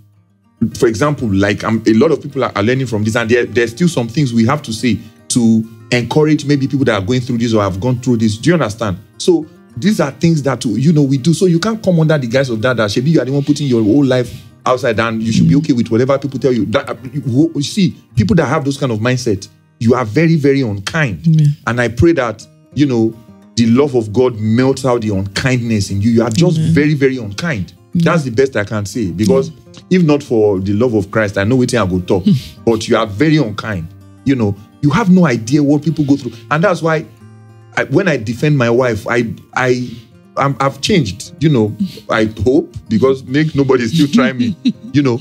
for example like um, a lot of people are, are learning from this and there, there's still some things we have to say to encourage maybe people that are going through this or have gone through this. Do you understand? So these are things that you know we do. So you can't come under the guise of that that maybe you are the one putting your whole life outside and you should be okay with whatever people tell you. That you you see people that have those kind of mindset you are very very unkind. And i pray that you know the love of god melts out the unkindness in you. You are just very very unkind. That's the best i can say. Because if not for the love of christ i know what i go talk. But you are very unkind. You know you have no idea what people go through. And that's why I, when i defend my wife i i I'm, i've changed you know. I hope because make nobody still try me you know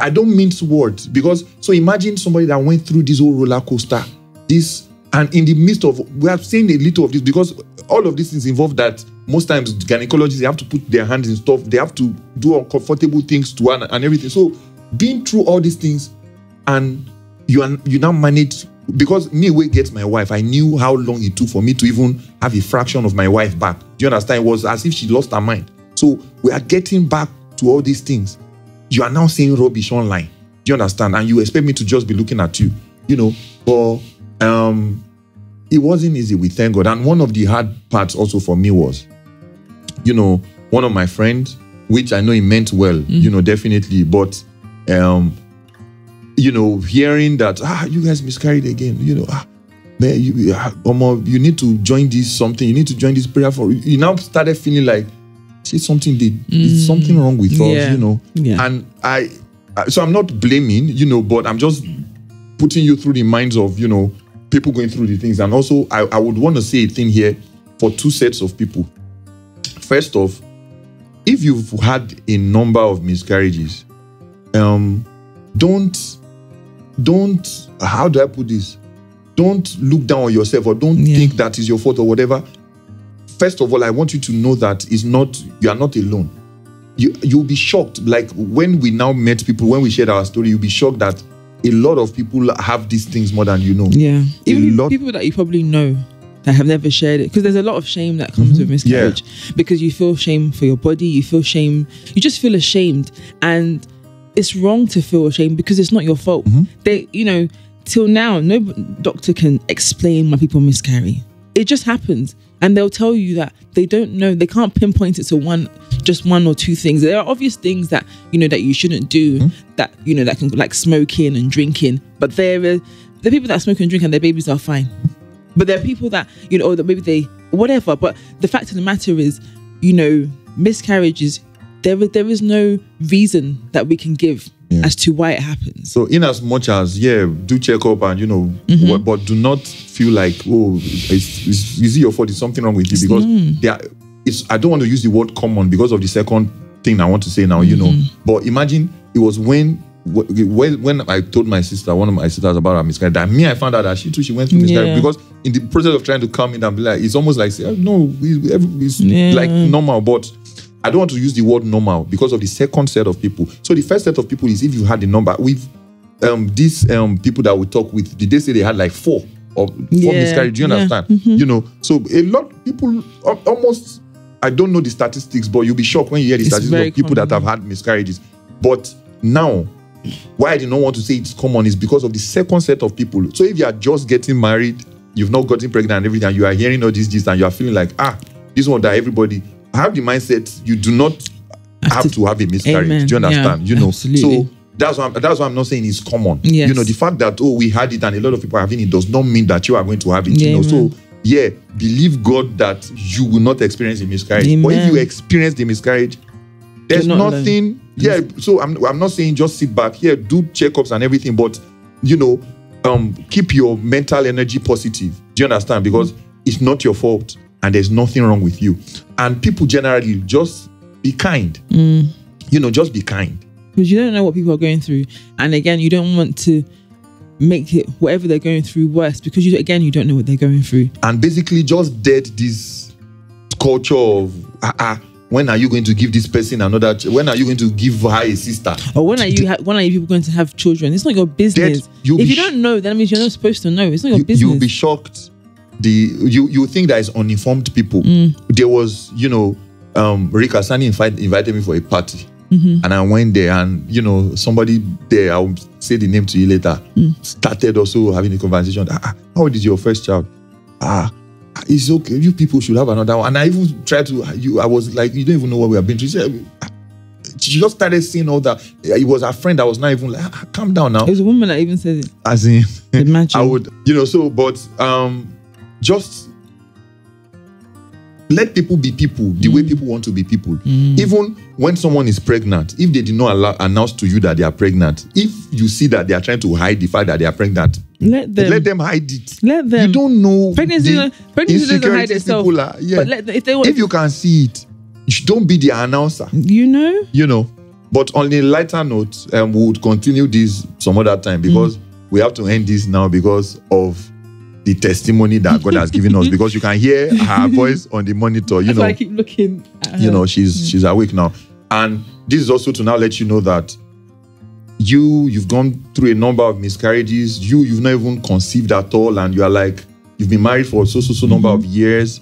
I don't mince words because so imagine somebody that went through this whole roller coaster, this and in the midst of we have seen a little of this because all of these things involve that most times gynecologists they have to put their hands in stuff, they have to do uncomfortable things to one and everything. So being through all these things and you are you now manage because me way gets my wife. I knew how long it took for me to even have a fraction of my wife back. Do you understand? It was as if she lost her mind. So we are getting back to all these things you are now saying rubbish online. Do you understand? And you expect me to just be looking at you, you know. But um, it wasn't easy. We thank God. And one of the hard parts also for me was, you know, one of my friends, which I know he meant well, you know, definitely. But um, you know, hearing that ah, you guys miscarried again, you know, ah, man, you ah, you need to join this something. You need to join this prayer for. You now started feeling like, see, something did. Is something wrong with us, Yeah. you know? Yeah. And I, I- so I'm not blaming, you know, but I'm just putting you through the minds of, you know, people going through the things. And also, I, I would want to say a thing here for two sets of people. First off, if you've had a number of miscarriages, um, don't, don't, how do I put this? Don't look down on yourself or don't Yeah. think that is your fault or whatever. First of all, I want you to know that it's not, you are not alone you you'll be shocked. Like when we now met people, when we shared our story, you'll be shocked that a lot of people have these things more than you know. Yeah. Even lot- people that you probably know that have never shared it. Because there's a lot of shame that comes mm-hmm. with miscarriage. yeah. Because you feel shame for your body, you feel shame, you just feel ashamed. And it's wrong to feel ashamed because it's not your fault. Mm-hmm. They, you know, till now, no doctor can explain why people miscarry. It just happens. And they'll tell you that they don't know, they can't pinpoint it to one, just one or two things. There are obvious things that, you know, that you shouldn't do, hmm? that, you know, that can like smoking and drinking. But there are, the people that smoke and drink and their babies are fine. But there are people that, you know, or that maybe they, whatever. But the fact of the matter is, you know, miscarriages, there, there is no reason that we can give Yeah. as to why it happens. So in as much as yeah, do check up and you know, Mm-hmm. but do not feel like oh, is, is, is it your fault? Is something wrong with you? Because there, it's I don't want to use the word common because of the second thing I want to say now, you know. But imagine it was when when when I told my sister, one of my sisters about her miscarriage, that me I found out that she too she went through miscarriage Yeah. because in the process of trying to calm it and be like, it's almost like say, oh, no, every- it's Yeah. like normal, but I don't want to use the word normal because of the second set of people. So the first set of people is if you had the number with um these um people that we talk with, did they say they had like four or four Yeah, miscarriage? Do you yeah. understand? You know, so a lot of people almost I don't know the statistics, but you'll be shocked when you hear the It's statistics of people that have had miscarriages. But now, why I did not want to say it's common is because of the second set of people. So if you are just getting married, you've not gotten pregnant and everything, and you are hearing all these gist and you are feeling like, ah, this one that everybody have the mindset you do not have to- have a miscarriage. Amen. Do you understand? Yeah, you know, absolutely. so that's why I'm, that's why I'm not saying it's common. Yes. You know, the fact that oh we had it and a lot of people are having it does not mean that you are going to have it. Yeah, you know, amen. so yeah, believe God that you will not experience a miscarriage. But if you experience the miscarriage, there's not nothing. Yeah, so I'm I'm not saying just sit back. Yeah, do checkups and everything, but you know, um, keep your mental energy positive. Do you understand? Because it's not your fault and there's nothing wrong with you. And people generally just be kind. Mm. You know, just be kind. because you don't know what people are going through and again you don't want to make it whatever they're going through worse because you again you don't know what they're going through and basically just dead this culture of ah, ah, when are you going to give this person another ch- when are you going to give her a sister or when are you ha- when are you people going to have children it's not your business Dead, if you sh- don't know that means you're not supposed to know it's not your you, business you'll be shocked the you you think that is uninformed people. Mm. there was you know um Rika Sani invite, invited me for a party. Mm-hmm. and I went there and you know somebody there I'll say the name to you later Mm. started also having a conversation. Ah, ah, how old is your first child? Ah it's okay. You people should have another one. And I even tried to you I was like you don't even know what we have been through. She said, ah, she just started seeing all that. It was her friend that was not even like ah, calm down now. It was a woman that even said it. As in Imagine. I would you know so but um just let people be people the way people want to be people. Even when someone is pregnant if they did not allow, announce to you that they are pregnant if you see that they are trying to hide the fact that they are pregnant let them. let them hide it. Let them. you don't know pregnancy the pregnancy doesn't hide itself are- yeah. but let if want if you can see it don't be the announcer. You know? You know. But on a lighter note, um, we would continue this some other time because Mm. we have to end this now because of the testimony that God has given us. Because you can hear her voice on the monitor. You that's know, I keep looking you know, she's she's awake now, and this is also to now let you know that you you've gone through a number of miscarriages. You you've not even conceived at all, and you are like you've been married for so so so number of years.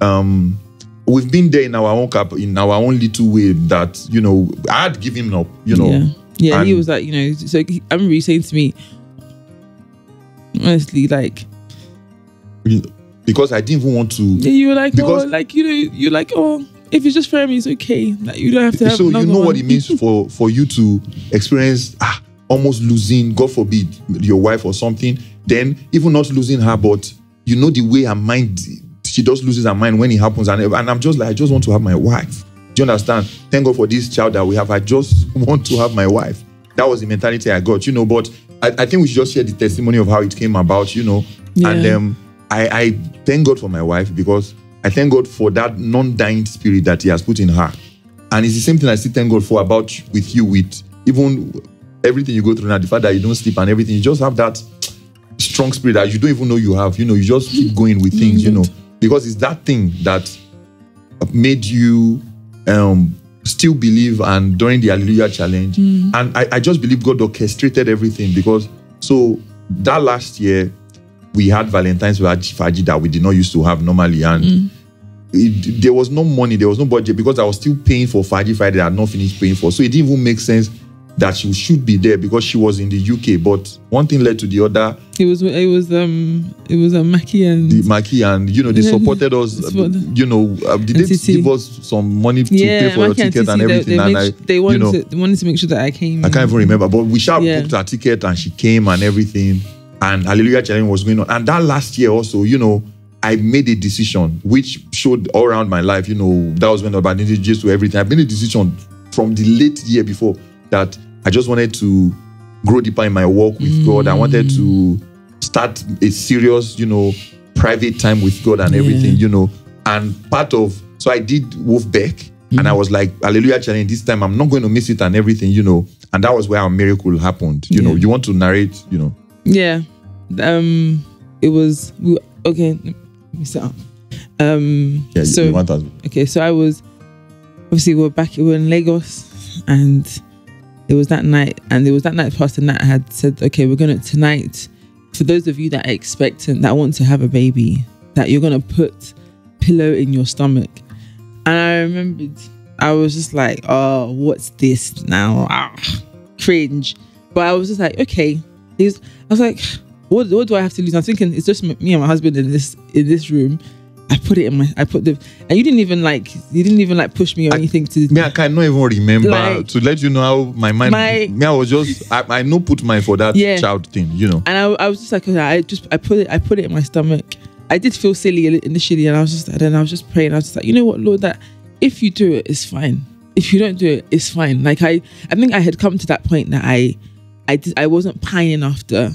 Um, we've been there in our own cap in our own little way that you know I had given up. You know, yeah yeah he was like you know so I remember you saying to me honestly like because I didn't even want to. Yeah, you were like, Because- oh, like you know, you're like, oh, if it's just for me, it's okay. Like you don't have to have. so you know one. what it means for for you to experience ah, almost losing god forbid your wife or something then even not losing her but you know the way her mind she just loses her mind when it happens and, and i'm just like i just want to have my wife do you understand thank god for this child that we have i just want to have my wife that was the mentality i got you know but i, I think we should just share the testimony of how it came about you know and Yeah. um I, I thank god for my wife because i thank god for that non-dying spirit that he has put in her and it's the same thing I still thank God for about with you, with even everything you go through now, the fact that you don't sleep and everything. You just have that strong spirit that you don't even know you have. You know, you just keep going with things, you know, because it's that thing that made you um still believe and during the Hallelujah challenge. And I, I just believe God orchestrated everything because so that last year we had Valentine's Faji Faji that we did not used to have normally. And it, there was no money, there was no budget because I was still paying for Faji Friday I had not finished paying for. So it didn't even make sense that she should be there because she was in the UK. But one thing led to the other. It was it was um it was a um, Mackie and The Maki and you know they supported us. It's You know, uh, did they give us some money to yeah, pay for your Mackie ticket and TT, they- everything? They, and I, they wanted you know, to they wanted to make sure that I came. I can't even remember, but we shall Yeah. booked her ticket and she came and everything. And Hallelujah Challenge was going on. And that last year also, you know, I made a decision which showed all around my life, you know, that was when about just to everything. I made a decision from the late year before that I just wanted to grow deeper in my walk with mm. God. I wanted to start a serious, you know, private time with God and everything, you know. And part of So I did wolf Wolfbeck, and mm. I was like, Hallelujah Challenge. This time I'm not going to miss it and everything, you know. And that was where our miracle happened. You know, you want to narrate, you know. Yeah. Um it was we, okay, let me sit up. Um Yeah, you- so you want us. okay, so I was obviously we were back we were in Lagos and it was that night and it was that night Pastor Nat had said, Okay, we're gonna tonight for those of you that are expectant that want to have a baby, that you're gonna put pillow in your stomach. And I remembered I was just like, oh, what's this now? Ah, cringe. But I was just like, okay. He's, I was like, what, what do I have to lose? I'm thinking it's just me and my husband in this in this room. I put it in my, I put the, and you didn't even like, you didn't even like push me or I- anything to. Me, I cannot even remember Like- to let you know how my mind. My- me, I was just. I, I know put my for that Yeah. child thing, you know. and I, I was just like, I just, I put it, I put it in my stomach. I did feel silly initially, and I was just, and then I was just praying. I was just like, you know what, Lord, that if you do it, it's fine. If you don't do it, it's fine. Like I, I think I had come to that point that I, I did, I wasn't pining after,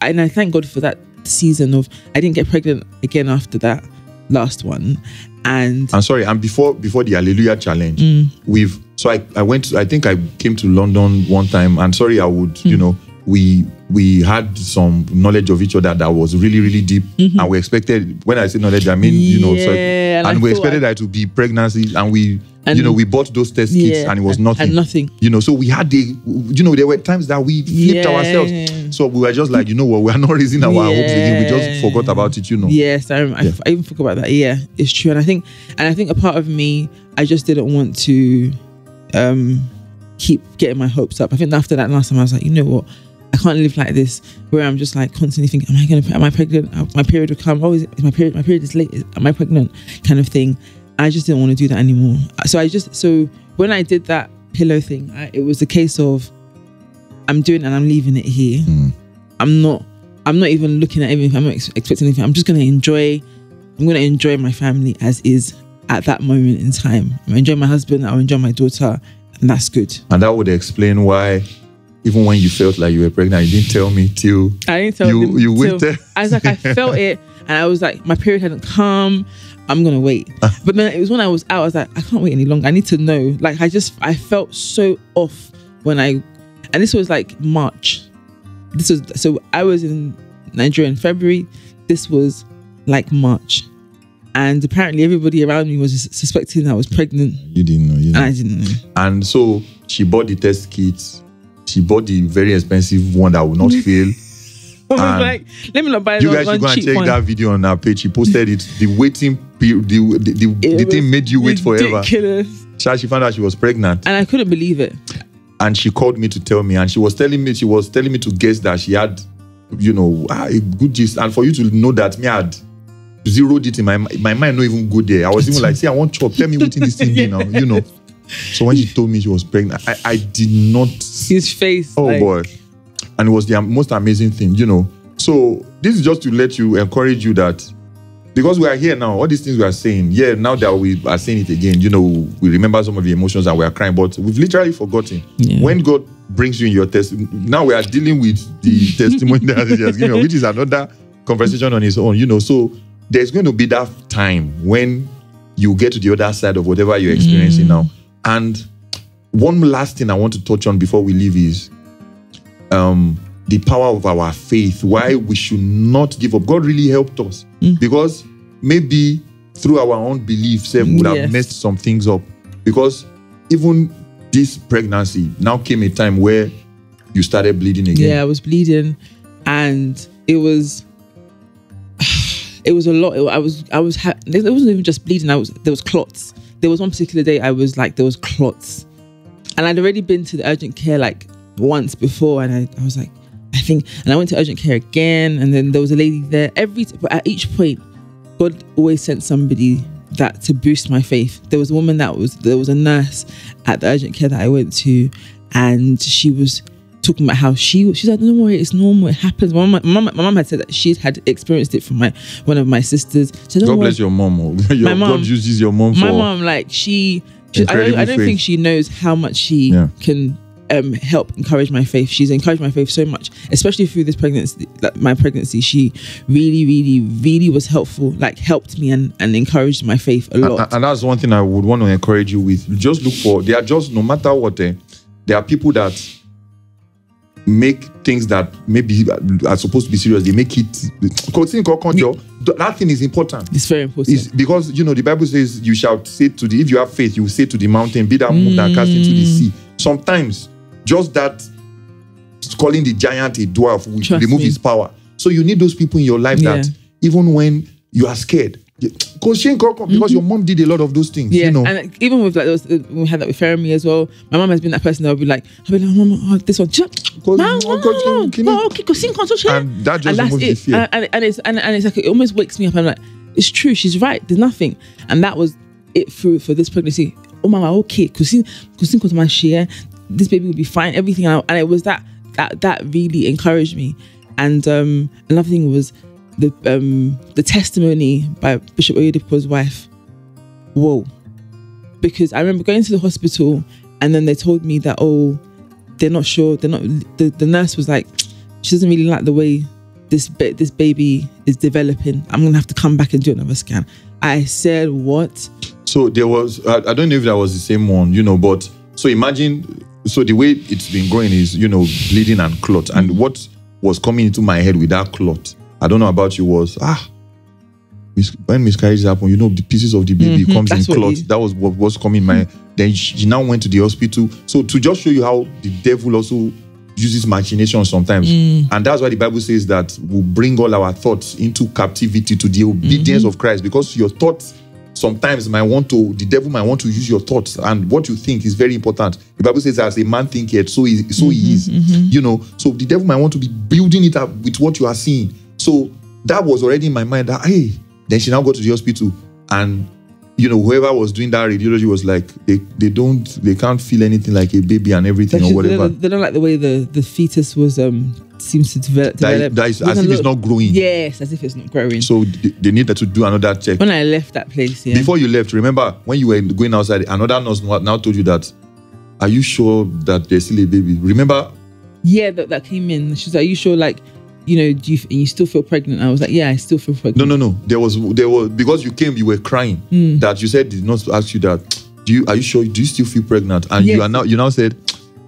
and I thank God for that season of I didn't get pregnant again after that last one, and I'm sorry. And before before the Hallelujah challenge, Mm. we've so I, I went to, I think I came to London one time and sorry I would Mm. you know we we had some knowledge of each other that was really really deep and we expected when I say knowledge I mean you know so, Mm-hmm. And, and we expected that to be pregnancy and we And- you know we bought those test kits Yeah, and it was nothing and nothing. you know so we had the you know there were times that we flipped Yeah. ourselves so we were just like you know what we are not raising our hopes again we just forgot about it you know Yes, I, I, Yeah. I even forgot about that. Yeah, it's true, and I think, and I think a part of me, I just didn't want to, um, keep getting my hopes up. I think after that last time, I was like, you know what, I can't live like this, where I'm just like constantly thinking, am I gonna, am I pregnant? Uh, My period will come. Oh, is, it, is my period? My period is late. Is- Am I pregnant? Kind of thing. I just didn't want to do that anymore. So I just, so when I did that pillow thing, I, it was a case of, I'm doing and I'm leaving it here. Mm. I'm not I'm not even looking at anything. I'm not ex- expecting anything. I'm just gonna enjoy. I'm gonna enjoy my family as is at that moment in time. I'm enjoying my husband. I'll enjoy my daughter, and that's good. and that would explain why even when you felt like you were pregnant you didn't tell me till I didn't tell You- you waited. I was like, I felt it, and I was like, my period hadn't come. I'm gonna wait. Ah. But then it was when I was out. I was like, I can't wait any longer. I need to know. Like, I just I felt so off when I, and this was like March. This was so I was in Nigeria in February. This was like March, and apparently everybody around me was suspecting I was pregnant, you didn't know you and know I didn't know. And so she bought the test kits. She bought the very expensive one that would not fail. I was And like, let me not buy You guys should go and check one. that video on our page. She posted it. The waiting period, the, the, the, the thing made you wait forever. ridiculous. Sha, She found out she was pregnant and I couldn't believe it. and she called me to tell me. And she was telling me, she was telling me to guess that she had, you know, ah, a good gist. And for you to know that me had zeroed it in my my mind, not even go there. I was even like, see, I want chop. Tell me what in this thing be now, you know. So when she told me she was pregnant, I, I did not His face. Oh like, boy. And it was the most amazing thing, you know. So this is just to let you encourage you that because we are here now, all these things we are saying, yeah, now that we are saying it again, you know, we remember some of the emotions and we are crying, but we've literally forgotten. Yeah. When God brings you in your test, now we are dealing with the testimony that He has given, which is another conversation on its own, you know. So there's going to be that time when you get to the other side of whatever you're experiencing mm. now. And one last thing I want to touch on before we leave is um, the power of our faith, why we should not give up. God really helped us because maybe through our own beliefs, eh, we would have messed some things up. Because even this pregnancy now came a time where you started bleeding again. Yeah, I was bleeding, and it was, it was a lot. I was, I was, ha- it wasn't even just bleeding. I was, there was clots. There was one particular day I was like, there was clots, and I'd already been to the urgent care like once before, and I, I was like, I think, and I went to urgent care again, and then there was a lady there. Every, but at each point, God always sent somebody that to boost my faith. There was a woman that was there was a nurse at the urgent care that I went to, and she was talking about how she she's like, don't worry, it's normal, it happens. My mom, my mom, my mom had said that she had experienced it from my one of my sisters. So don't God bless your mom. oh. your, My mom- God uses your mom for my mom, like she, she I, don't, I don't think she knows how much she Yeah. can um, help encourage my faith. She's encouraged my faith so much, especially through this pregnancy, like my pregnancy. She really, really, really was helpful. Like helped me and, and encouraged my faith a lot. And, and that's one thing I would want to encourage you with. Just look for. They are just no matter what. Eh, there are people that make things that maybe are supposed to be serious. They make it. That thing is important. it's very important. It's because you know the Bible says you shall say to the if you have faith, you will say to the mountain, be that moved and mm. cast into the sea. Sometimes just that calling the giant a dwarf will remove me. his power. So you need those people in your life that even when you are scared, because because your mom did a lot of those things. Yeah, you know. and even with like those, uh, we had that with Fermi as well. My mom has been that person that would be like, I'll be like, Mom, oh, this one, Mom, oh, no, God, no, can no, you- okay, sing control chair. And that just and removes it. And, it's and, and it's like it almost wakes me up. I'm like, it's true. She's right. There's nothing, and that was it for for this pregnancy. Oh mama, okay, kusin koto my share. This baby will be fine. Everything, and, and it was that that that really encouraged me. And um, another thing was the um the testimony by Bishop Oyedepo's wife. Whoa, because I remember going to the hospital and then they told me that oh they're not sure they're not the, the nurse was like she doesn't really like the way this ba- this baby is developing i'm gonna have to come back and do another scan i said what So there was, I, I don't know if that was the same one, you know, but so imagine, so the way it's been growing is, you know, bleeding and clot. And what was coming into my head with that clot, I don't know about you, was, ah, mis- when miscarriages happen, you know, the pieces of the baby Mhm, comes in that's what clot. it- That was what was coming in my Then she now went to the hospital. So to just show you how the devil also uses machination sometimes. Mm. And that's why the Bible says that we'll bring all our thoughts into captivity to the obedience Mm-hmm. of Christ because your thoughts sometimes might want to, the devil might want to use your thoughts and what you think is very important. The Bible says, as a man thinketh, so he, so Mm-hmm, he is. You know, so the devil might want to be building it up with what you are seeing. So that was already in my mind that, hey, then she now go to the hospital and you know, whoever was doing that radiology was like, they, they don't, they can't feel anything like a baby and everything or whatever. they don't like the way the the fetus was um seems to develop, That, develop. that is It as if doesn't it's not growing. yes as if it's not growing So they, they needed to do another check. when i left that place yeah Before you left, remember when you were going outside, another nurse now told you that, are you sure that there's still a baby? Remember? yeah that, that came in she was like are you sure like you know do you, you still feel pregnant i was like yeah i still feel pregnant No, no, no. There was there was because you came, you were crying. Hmm. That you said did not ask you that. Do you are you sure? Do you still feel pregnant? And you are now you now said,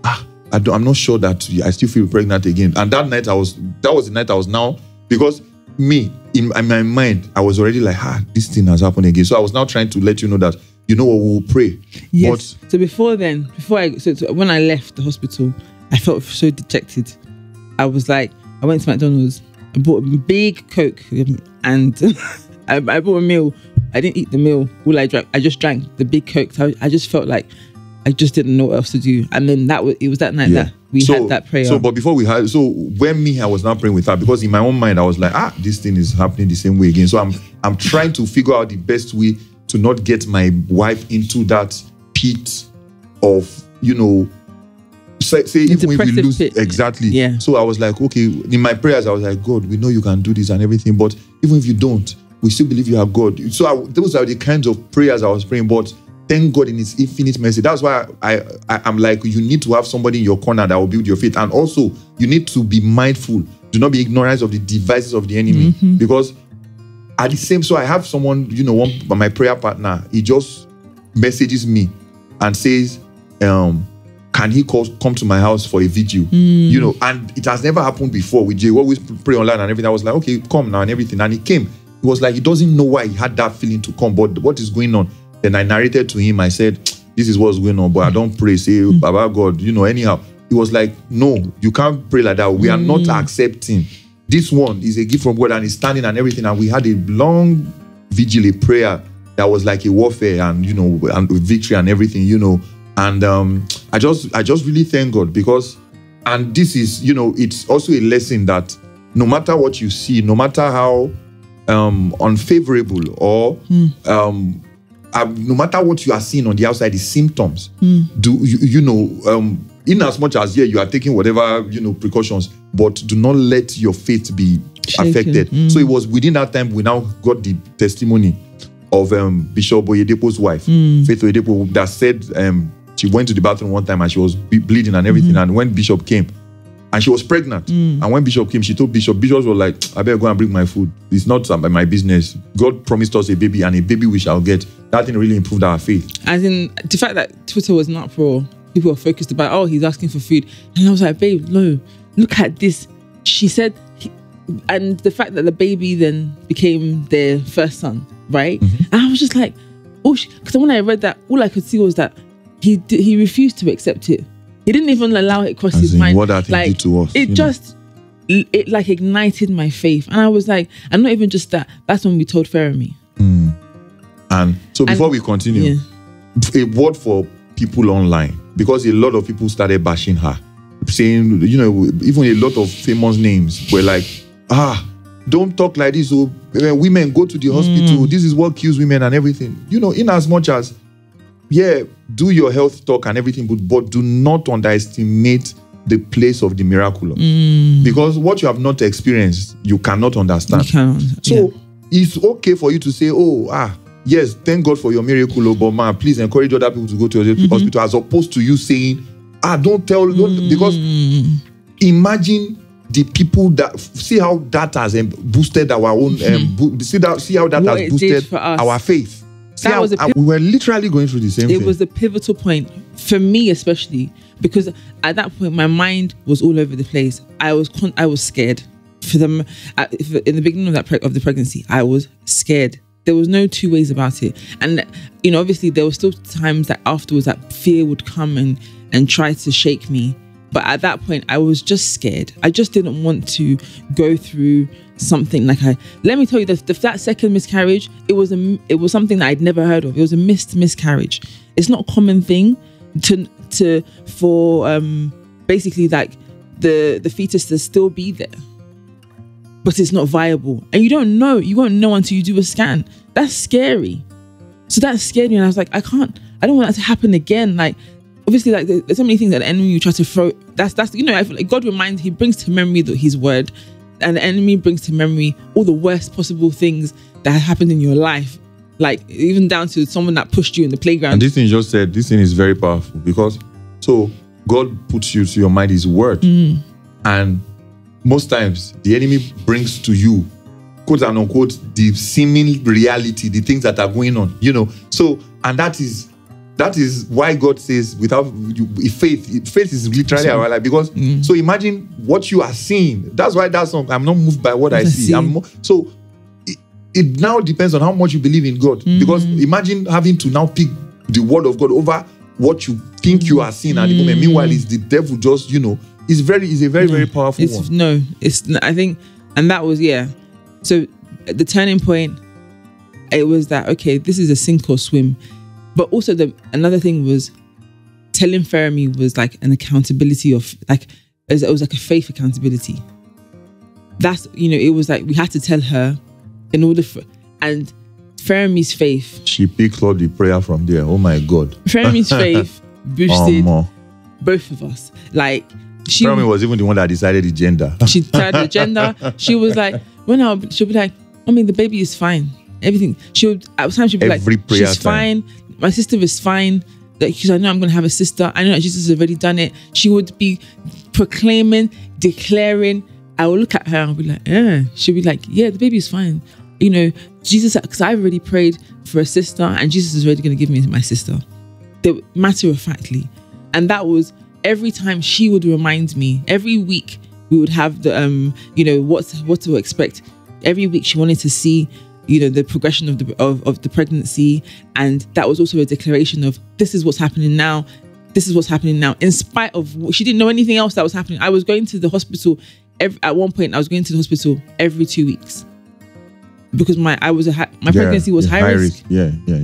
ah, I don't, I'm not sure that I still feel pregnant again. And that night I was that was the night I was now because me in, in my mind I was already like ah this thing has happened again. So I was now trying to let you know that you know what we'll pray. Yes. so before then, before I so, so when I left the hospital, I felt so dejected. I was like, I went to McDonald's, I bought a big Coke, um, and I, I bought a meal. I didn't eat the meal. All I drank, I just drank the big Coke. So I, I just felt like I just didn't know what else to do. And then that was it was that night that we so, had that prayer. So, but before we had, so when me, I was not praying with her because in my own mind, I was like, ah, this thing is happening the same way again. So I'm, I'm trying to figure out the best way to not get my wife into that pit of, you know, say, say even if we lose pit. exactly. Yeah. So I was like, okay, in my prayers, I was like, God, we know you can do this and everything, but even if you don't, we still believe you are God. So I, those are the kinds of prayers I was praying, but thank God in His infinite mercy. That's why I, I I'm like, you need to have somebody in your corner that will build your faith, and also you need to be mindful. Do not be ignorant of the devices of the enemy, because at the same. So I have someone, you know, one my prayer partner. He just messages me and says, um, "Can he call, come to my house for a video?" You know, and it has never happened before. We we always pray online and everything. I was like, "Okay, come now," and everything, and he came. He was like, he doesn't know why he had that feeling to come, but what is going on? Then I narrated to him. I said, "This is what's going on," but I don't pray. Say, oh, "Baba God," you know. Anyhow, he was like, "No, you can't pray like that. We are not mm. accepting." This one is a gift from God and he's standing and everything. And we had a long vigil, a prayer that was like a warfare and you know, and victory and everything, you know. And um, I just I just really thank God because and this is, you know, it's also a lesson that no matter what you see, no matter how um unfavorable or um uh, no matter what you are seeing on the outside, the symptoms, do you, you know, um, in as much as yeah, you are taking whatever you know precautions, but do not let your faith be Shaken. affected. So it was within that time we now got the testimony of um, Bishop Oyedepo's wife, Faith Oyedepo, that said um, she went to the bathroom one time and she was ble- bleeding and everything. Mm-hmm. And when Bishop came, and she was pregnant, mm. and when Bishop came, she told Bishop, Bishop was like, "I better go and bring my food. It's not my business. God promised us a baby, and a baby we shall get." That thing really improved our faith. As in the fact that Twitter was not for people were focused about, oh, he's asking for food. And I was like, babe, no, look at this. She said, he, and the fact that the baby then became their first son, right? Mm-hmm. And I was just like, oh, because when I read that, all I could see was that he he refused to accept it. He didn't even allow it cross As his in mind. what that like, did to us, It you know? just, it like ignited my faith. And I was like, and not even just that, that's when we told Fermi. And so before we continue, Yeah. a word for people online because a lot of people started bashing her, saying, you know, even a lot of famous names were like, ah, don't talk like this. Oh, eh, women go to the hospital. This is what kills women and everything. You know, in as much as, yeah, do your health talk and everything, but, but do not underestimate the place of the miraculous. Because what you have not experienced, you cannot understand. You can't. So yeah. it's okay for you to say, oh, ah, yes, thank God for your miracle, oh, but man, please encourage other people to go to the Mm-hmm. hospital as opposed to you saying, ah, don't tell, don't, because Mm. imagine the people that see how that has boosted our own, um, bo- see that see how that Mm-hmm. What has boosted our faith. See That was a we were literally going through the same it thing. was the pivotal point for me especially because at that point my mind was all over the place. I was con- i was scared. For them in the beginning of that preg- of the pregnancy i was scared. There was no two ways about it. And you know obviously there were still times that afterwards that fear would come and and try to shake me but at that point i was just scared. I just didn't want to go through something like i let me tell you that that second miscarriage it was a it was something that i'd never heard of. It was a missed miscarriage. It's not a common thing to to for um basically like the the fetus to still be there. But it's not viable. And you don't know. You won't know until you do a scan. That's scary. So that scared me and i was like i can't i don't want that to happen again. Like obviously like there's so many things that the enemy you try to throw that's that's you know I feel like god reminds he brings to memory the, his word and the enemy brings to memory all the worst possible things that have happened in your life like even down to someone that pushed you in the playground. And this thing you just said, this thing is very powerful because so God puts you to your mind His word, mm. and most times the enemy brings to you, quote and unquote, the seeming reality, the things that are going on. You know, so and that is that is why God says without you, faith, faith is literally our life because mm. so imagine what you are seeing. That's why that song. I'm not moved by what I I see. see. I'm more, so it, it now depends on how much you believe in God. Mm-hmm. Because imagine having to now pick the word of God over what you think you are seeing at the moment. Mm-hmm. Meanwhile, it's the devil just, you know, it's very, it's a very, very mm-hmm. powerful it's one. no it's I think and that was yeah so the turning point it was that okay this is a sink or swim but also the another thing was telling Fermi was like an accountability of like it was, it was like a faith accountability that's you know it was like we had to tell her in order for and Fermi's faith She picked up the prayer from there. Oh my God. Fermi's faith boosted Um, both of us like she Jeremy was even the one that decided the gender. she tried the gender. She was like, when I she'll be like, I mean, the baby is fine. Everything. She would at times she'd be Every like, she's time. fine. My sister is fine. Like, because I know I'm gonna have a sister. I know that Jesus has already done it. She would be proclaiming, declaring. I will look at her and be like, yeah. She'll be like, yeah, the baby's fine. You know, Jesus, because I've already prayed for a sister, and Jesus is already gonna give me my sister. The matter of factly, and that was every time she would remind me. Every week we would have the um, you know, what what to expect. Every week she wanted to see, you know, the progression of the of, of the pregnancy, and that was also a declaration of this is what's happening now. This is what's happening now. In spite of she didn't know anything else that was happening. I was going to the hospital. Every, at one point, I was going to the hospital every two weeks because my I was a hi- my Yeah, pregnancy was yeah, high risk. Yeah, yeah.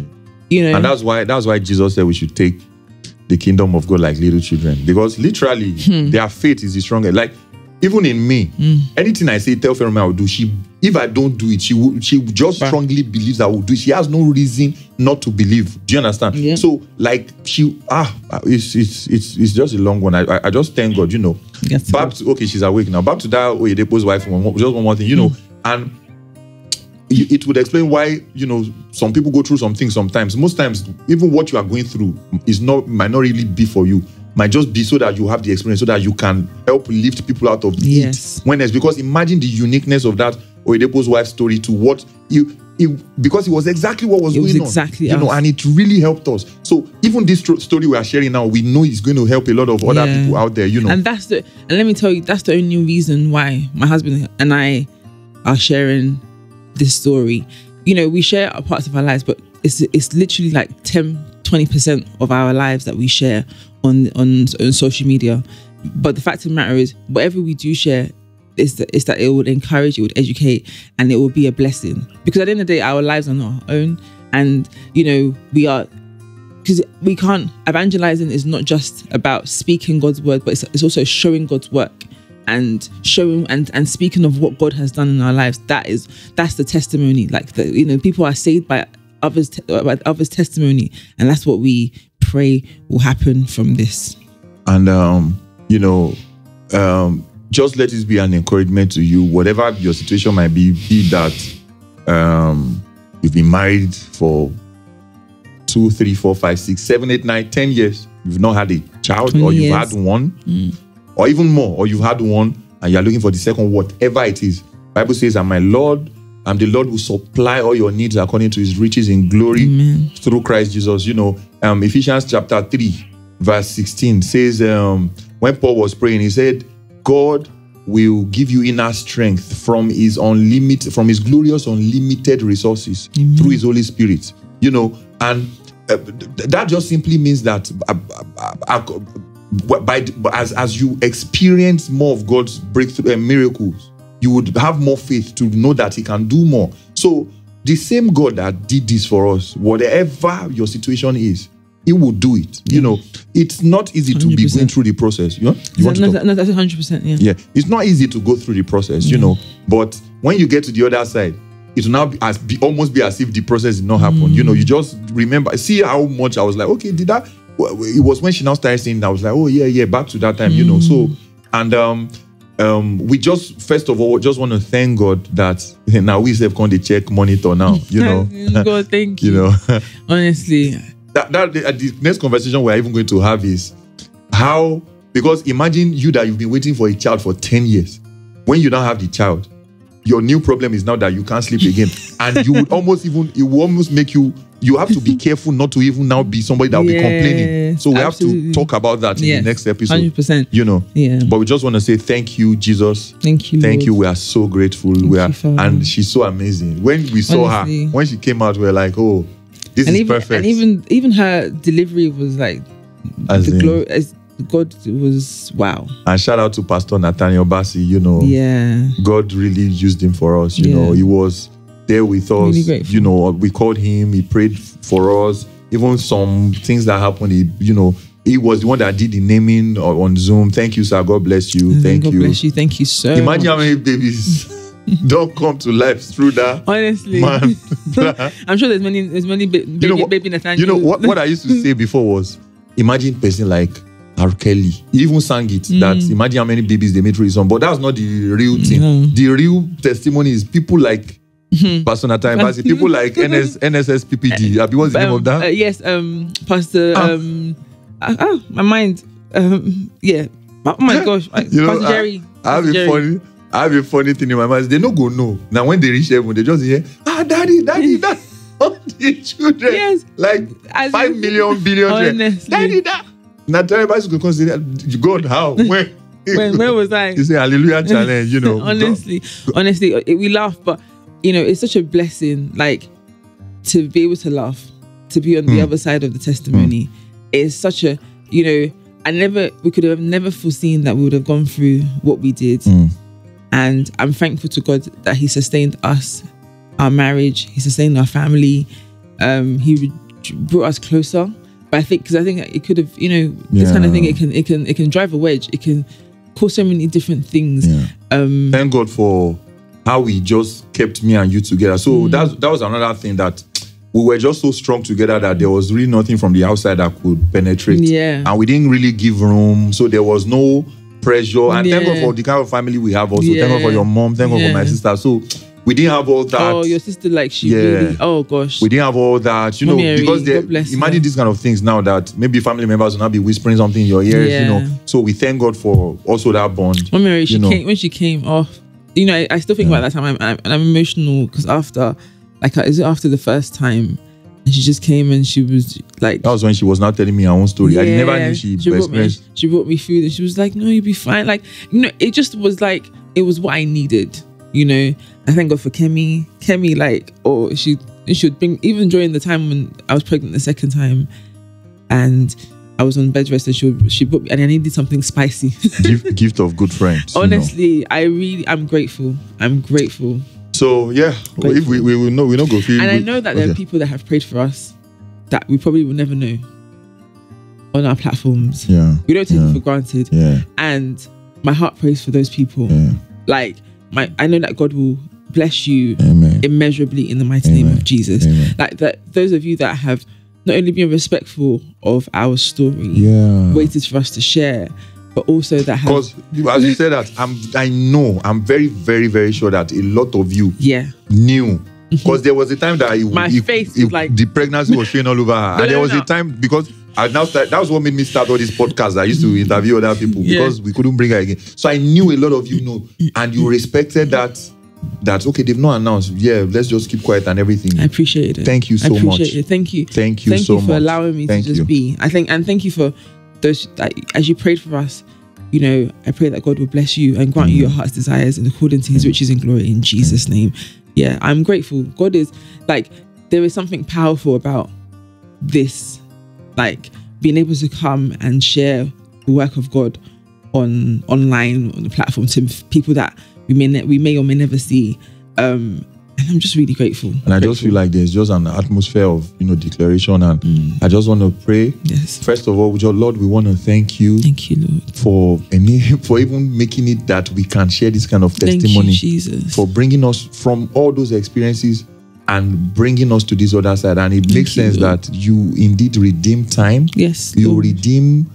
You know, And that's why that's why Jesus said we should take the kingdom of God like little children. Because literally Hmm. their faith is the strongest. Like even in me, anything I say, tell Pharaoh I will do. She if I don't do it, she will she just Bah. strongly believes I will do it. She has no reason not to believe. Do you understand? Yeah. So like she ah it's it's it's it's just a long one. I I, I just thank God, you know. Yes. Back to okay, she's awake now. Back to that Oyedepo's wife. One just one more thing, you know, Hmm. and it would explain why you know some people go through some things sometimes most times even what you are going through is not might not really be for you might just be so that you have the experience so that you can help lift people out of Yes. when it's because imagine the uniqueness of that Oyedepo's wife story to what you it, because it was exactly what was It was going exactly on you know and it really helped us so even this tro- story we are sharing now we know it's going to help a lot of other Yeah. people out there you know And that's the and let me tell you, that's the only reason why my husband and I are sharing this story. You know, we share our parts of our lives, but it's it's literally like 10, 20% of our lives that we share on on, on social media. But the fact of the matter is, whatever we do share is that, is that it would encourage, it would educate, and it would be a blessing. Because at the end of the day, our lives are not our own. And, you know, we are because we can't evangelizing is not just about speaking God's word, but it's, it's also showing God's work and showing and and speaking of what God has done in our lives. That is that's the testimony. Like the you know people are saved by others by others testimony, and that's what we pray will happen from this. and um, you know, um, just let this be an encouragement to you, whatever your situation might be. Be that um, you've been married for two, three, four, five, six, seven, eight, nine, ten years. You've not had a child, or you've years. had one, or even more, or you've had one, and you're looking for the second. Whatever it is, Bible says, "And my Lord." I'm the Lord who supply all your needs according to his riches in glory through Christ Jesus. You know, um, Ephesians chapter 3, verse 16 says, um, when Paul was praying, he said, God will give you inner strength from his unlimited, from his glorious unlimited resources through his Holy Spirit. You know, and uh, that just simply means that uh, uh, uh, uh, by as as you experience more of God's breakthrough and miracles, you would have more faith to know that He can do more. So the same God that did this for us, whatever your situation is, He will do it. You know, it's not easy to be going through the process. You, know? you want to no, that's hundred percent. Yeah. Yeah, it's not easy to go through the process, you mm. know. But when you get to the other side, it will now be, as be almost be as if the process did not happen. You know, you mm. just remember, see how much I was like, okay, did that? It was when she now started saying, I was like, oh yeah, yeah, back to that time, you know. Mm. So, and um, um, we just first of all just want to thank God that now we have come the check monitor now, you know, God, thank you. you know. Honestly, that, that the, the next conversation we're even going to have is how because imagine you that you've been waiting for a child for 10 years when you don't have the child your new problem is now that you can't sleep again and you would almost even it will almost make you you have to be careful not to even now be somebody that will be complaining so we absolutely. have to talk about that in Yes, the next episode hundred percent. you know Yeah. but we just want to say thank you jesus Thank you. Thank Lord. you. We are so grateful. we are, and she's so amazing. When we saw Honestly. her, when she came out, we were like, "Oh, this and is even perfect." and even even her delivery was like As the in- glory as God was wow. And shout out to Pastor Nathaniel Bassey. You know, Yeah. God really used him for us. You Yeah. know, he was there with us. Really. You know, we called him. He prayed for us. Even some things that happened, he, you know, he was the one that did the naming on Zoom. Thank you, sir. God bless you. And Thank God you. God bless you. Thank you so Imagine how many babies don't come to life through that. Honestly, Man. I'm sure there's many there's many ba- baby, you know what, baby Nathaniel. You know what, what I used to say before was imagine person like R. Kelly. He even sang it mm. that imagine how many babies they made through his song. But that's not the real mm, thing. No. The real testimony is people like Pastor Nathan Bassey, people like NS, NSS PPD. Abi, What's the name um, of that? uh, yes, um, Pastor. Ah. Um, ah, ah, my mind. Um, yeah. Oh my gosh, I- You know, Pastor I- Jerry. I have Pastor a funny, I have a funny thing in my mind. They no go know. Now when they reach heaven, they just hear, ah, daddy, daddy, daddy. All the children. Yes. Like As five million billion. Honestly. Daddy, that. Now everybody's going to consider God how? When? When, where was I? You say hallelujah challenge, you know. honestly, honestly, we laugh, but you know, it's such a blessing, like to be able to laugh, to be on Hmm. the other side of the testimony. It's such a, you know, I never, we could have never foreseen that we would have gone through what we did, Hmm. and I'm thankful to God that He sustained us, our marriage, He sustained our family, um, He brought us closer. But I think because I think it could have, you know, this kind of thing, it can, it can, it can drive a wedge. It can cause so many different things. Yeah. Um, Thank God for how He just kept me and you together. So Mm. that's that was another thing that we were just so strong together that there was really nothing from the outside that could penetrate. Yeah. And we didn't really give room. So there was no pressure. And thank God for the kind of family we have also. Thank God for your mom. Thank God for my sister. So we didn't have all that. oh, your sister, like she Yeah. really. Oh gosh. we didn't have all that, you Mommy know, because they imagine her. these kind of things now that maybe family members will not be whispering something in your ears, you know. So we thank God for also that bond. Mary, she you know. came when she came off. You know, I, I still think Yeah. about that time. I'm, I'm, and I'm emotional because after, like, uh, is it after the first time? And she just came and she was like, That was when she was not telling me her own story. I never knew she, brought me, she brought me food and she was like, "No, you'll be fine." Like, you know, it just was like it was what I needed. You know, I thank God for Kemi. Kemi, like, or she she would bring even during the time when I was pregnant the second time, and I was on bed rest and she she put me and I needed something spicy. gift, gift of good friends. you know. Honestly, I really I'm grateful. I'm grateful, So yeah, well, if we we will know we not go feel. and I know that there are people that have prayed for us that we probably will never know on our platforms. Yeah, We don't take yeah, it for granted. yeah, and my heart prays for those people. yeah. Like my, I know that God will bless you Amen. immeasurably in the mighty name of Jesus. Amen. Like that, those of you that have not only being respectful of our story, Yeah. waited for us to share, but also that Because as you said that, I'm I know I'm very very very sure that a lot of you yeah, knew. Mm-hmm. Because there was a time that it, My it- face it- like- the pregnancy was showing all over her, No, and there was no. a time because I now start, that was what made me start all these podcasts. I used to interview other people Yeah. because we couldn't bring her again. So I knew a lot of you know, and you respected that. That okay, they've not announced. Yeah, let's just keep quiet and everything. I appreciate it. Thank you so I appreciate much. it. Thank you. Thank you thank so you for much. allowing me Thank to just you. be. I think, and thank you for those. Like, as you prayed for us, you know, I pray that God will bless you and grant you mm. your heart's desires and according to His mm. riches and glory in Jesus' mm. name. Yeah, I'm grateful. God is like there is something powerful about this, like being able to come and share the work of God on online on the platform to people that we may ne- we may or may never see. Um, and I'm just really grateful. And I just feel like there's just an atmosphere of you know declaration, and I just want to pray. yes. First of all, with your Lord, we want to thank you Thank you, Lord. for any for even making it that we can share this kind of Thank testimony, you, Jesus. for bringing us from all those experiences and bringing us to this other side. And it makes you, sense Lord. that you indeed redeem time. yes, You Lord. redeem.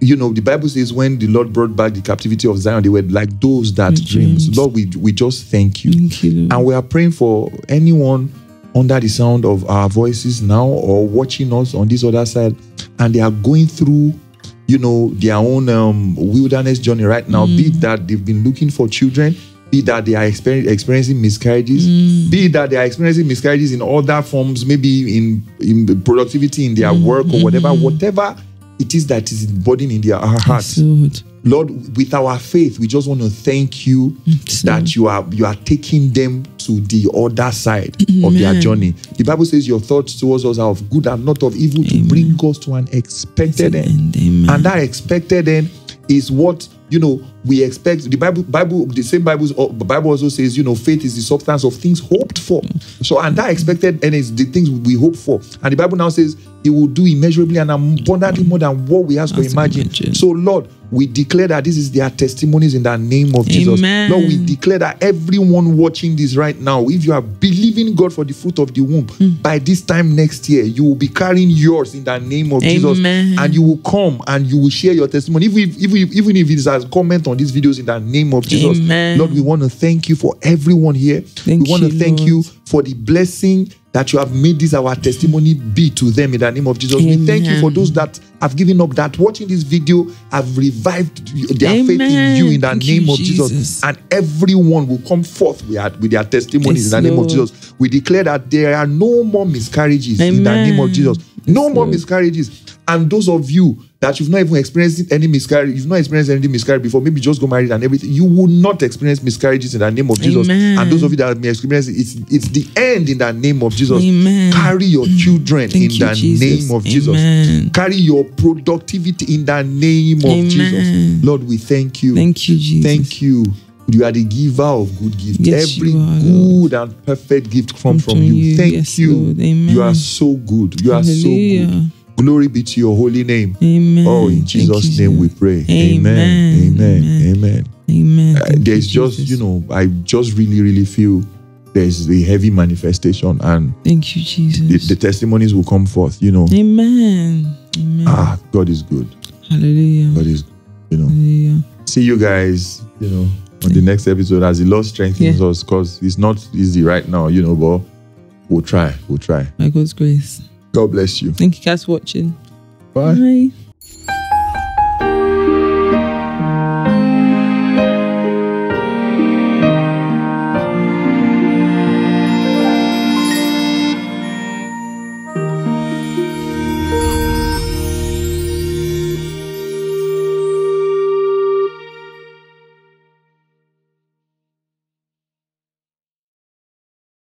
You know, the Bible says when the Lord brought back the captivity of Zion, they were like those that dreams. dreams. Lord, we we just thank you. Thank you, And we are praying for anyone under the sound of our voices now or watching us on this other side and they are going through, you know, their own um, wilderness journey right now. Be mm. that they've been looking for children, be that they are exper- experiencing miscarriages, mm. be that they are experiencing miscarriages in other forms, maybe in, in productivity in their mm, work or whatever, whatever it is that is burden in their hearts. Lord. With our faith, we just want to thank you that you are you are taking them to the other side of their journey. The Bible says your thoughts towards us are of good and not of evil to bring us to an expected end. And. And that expected end is what you know we expect. The Bible, Bible, the same Bible, the Bible also says, you know, faith is the substance of things hoped for. So, and that expected and it's the things we hope for. And the Bible now says He will do immeasurably and abundantly more than what we ask or imagine. imagine. So, Lord, we declare that this is their testimonies in the name of Jesus. Amen. Lord, we declare that everyone watching this right now, if you are believing God for the fruit of the womb, Hmm. by this time next year, you will be carrying yours in the name of Jesus. And you will come and you will share your testimony. Even if, even if, even if it is as comment on these videos in the name of Jesus. Amen. Lord, we want to thank you for everyone here. Thank we want to thank Lord. you for the blessing that you have made this our testimony be to them in the name of Jesus. We thank you for those that have given up, that watching this video have revived their faith in you in the Thank you, name of Jesus. Jesus. And everyone will come forth with their, with their testimonies Yes, in the name of Jesus. We declare that there are no more miscarriages in the name of Jesus. No Yes, more Lord. miscarriages. And those of you that you've not even experienced any miscarriage, you've not experienced any miscarriage before, maybe just got married and everything, you will not experience miscarriages in the name of Jesus. Amen. And those of you that have been experiencing it's it's the end in the name of Jesus. Amen. Carry your mm. children Thank in you, the Jesus. name of Jesus. Amen. Carry your productivity in the name of. Jesus. Lord, we thank you. Thank you, Jesus. Thank you. You are the giver of good gifts. Yes, Every are, good and perfect gift comes from from you. you. Thank Yes, you. You are so good. You are so good. Glory be to your holy name. Amen. Oh, in Jesus' name we pray. Amen. Amen. Amen. Amen. Uh, there's you, just, Jesus. you know, I just really, really feel there's a heavy manifestation and thank you jesus the, the, testimonies will come forth you know amen. amen ah god is good hallelujah god is you know hallelujah. see you guys you know on the next episode as the lord strengthens yeah. us because it's not easy right now you know but we'll try we'll try by god's grace God bless you. Thank you guys for watching. Bye. Bye.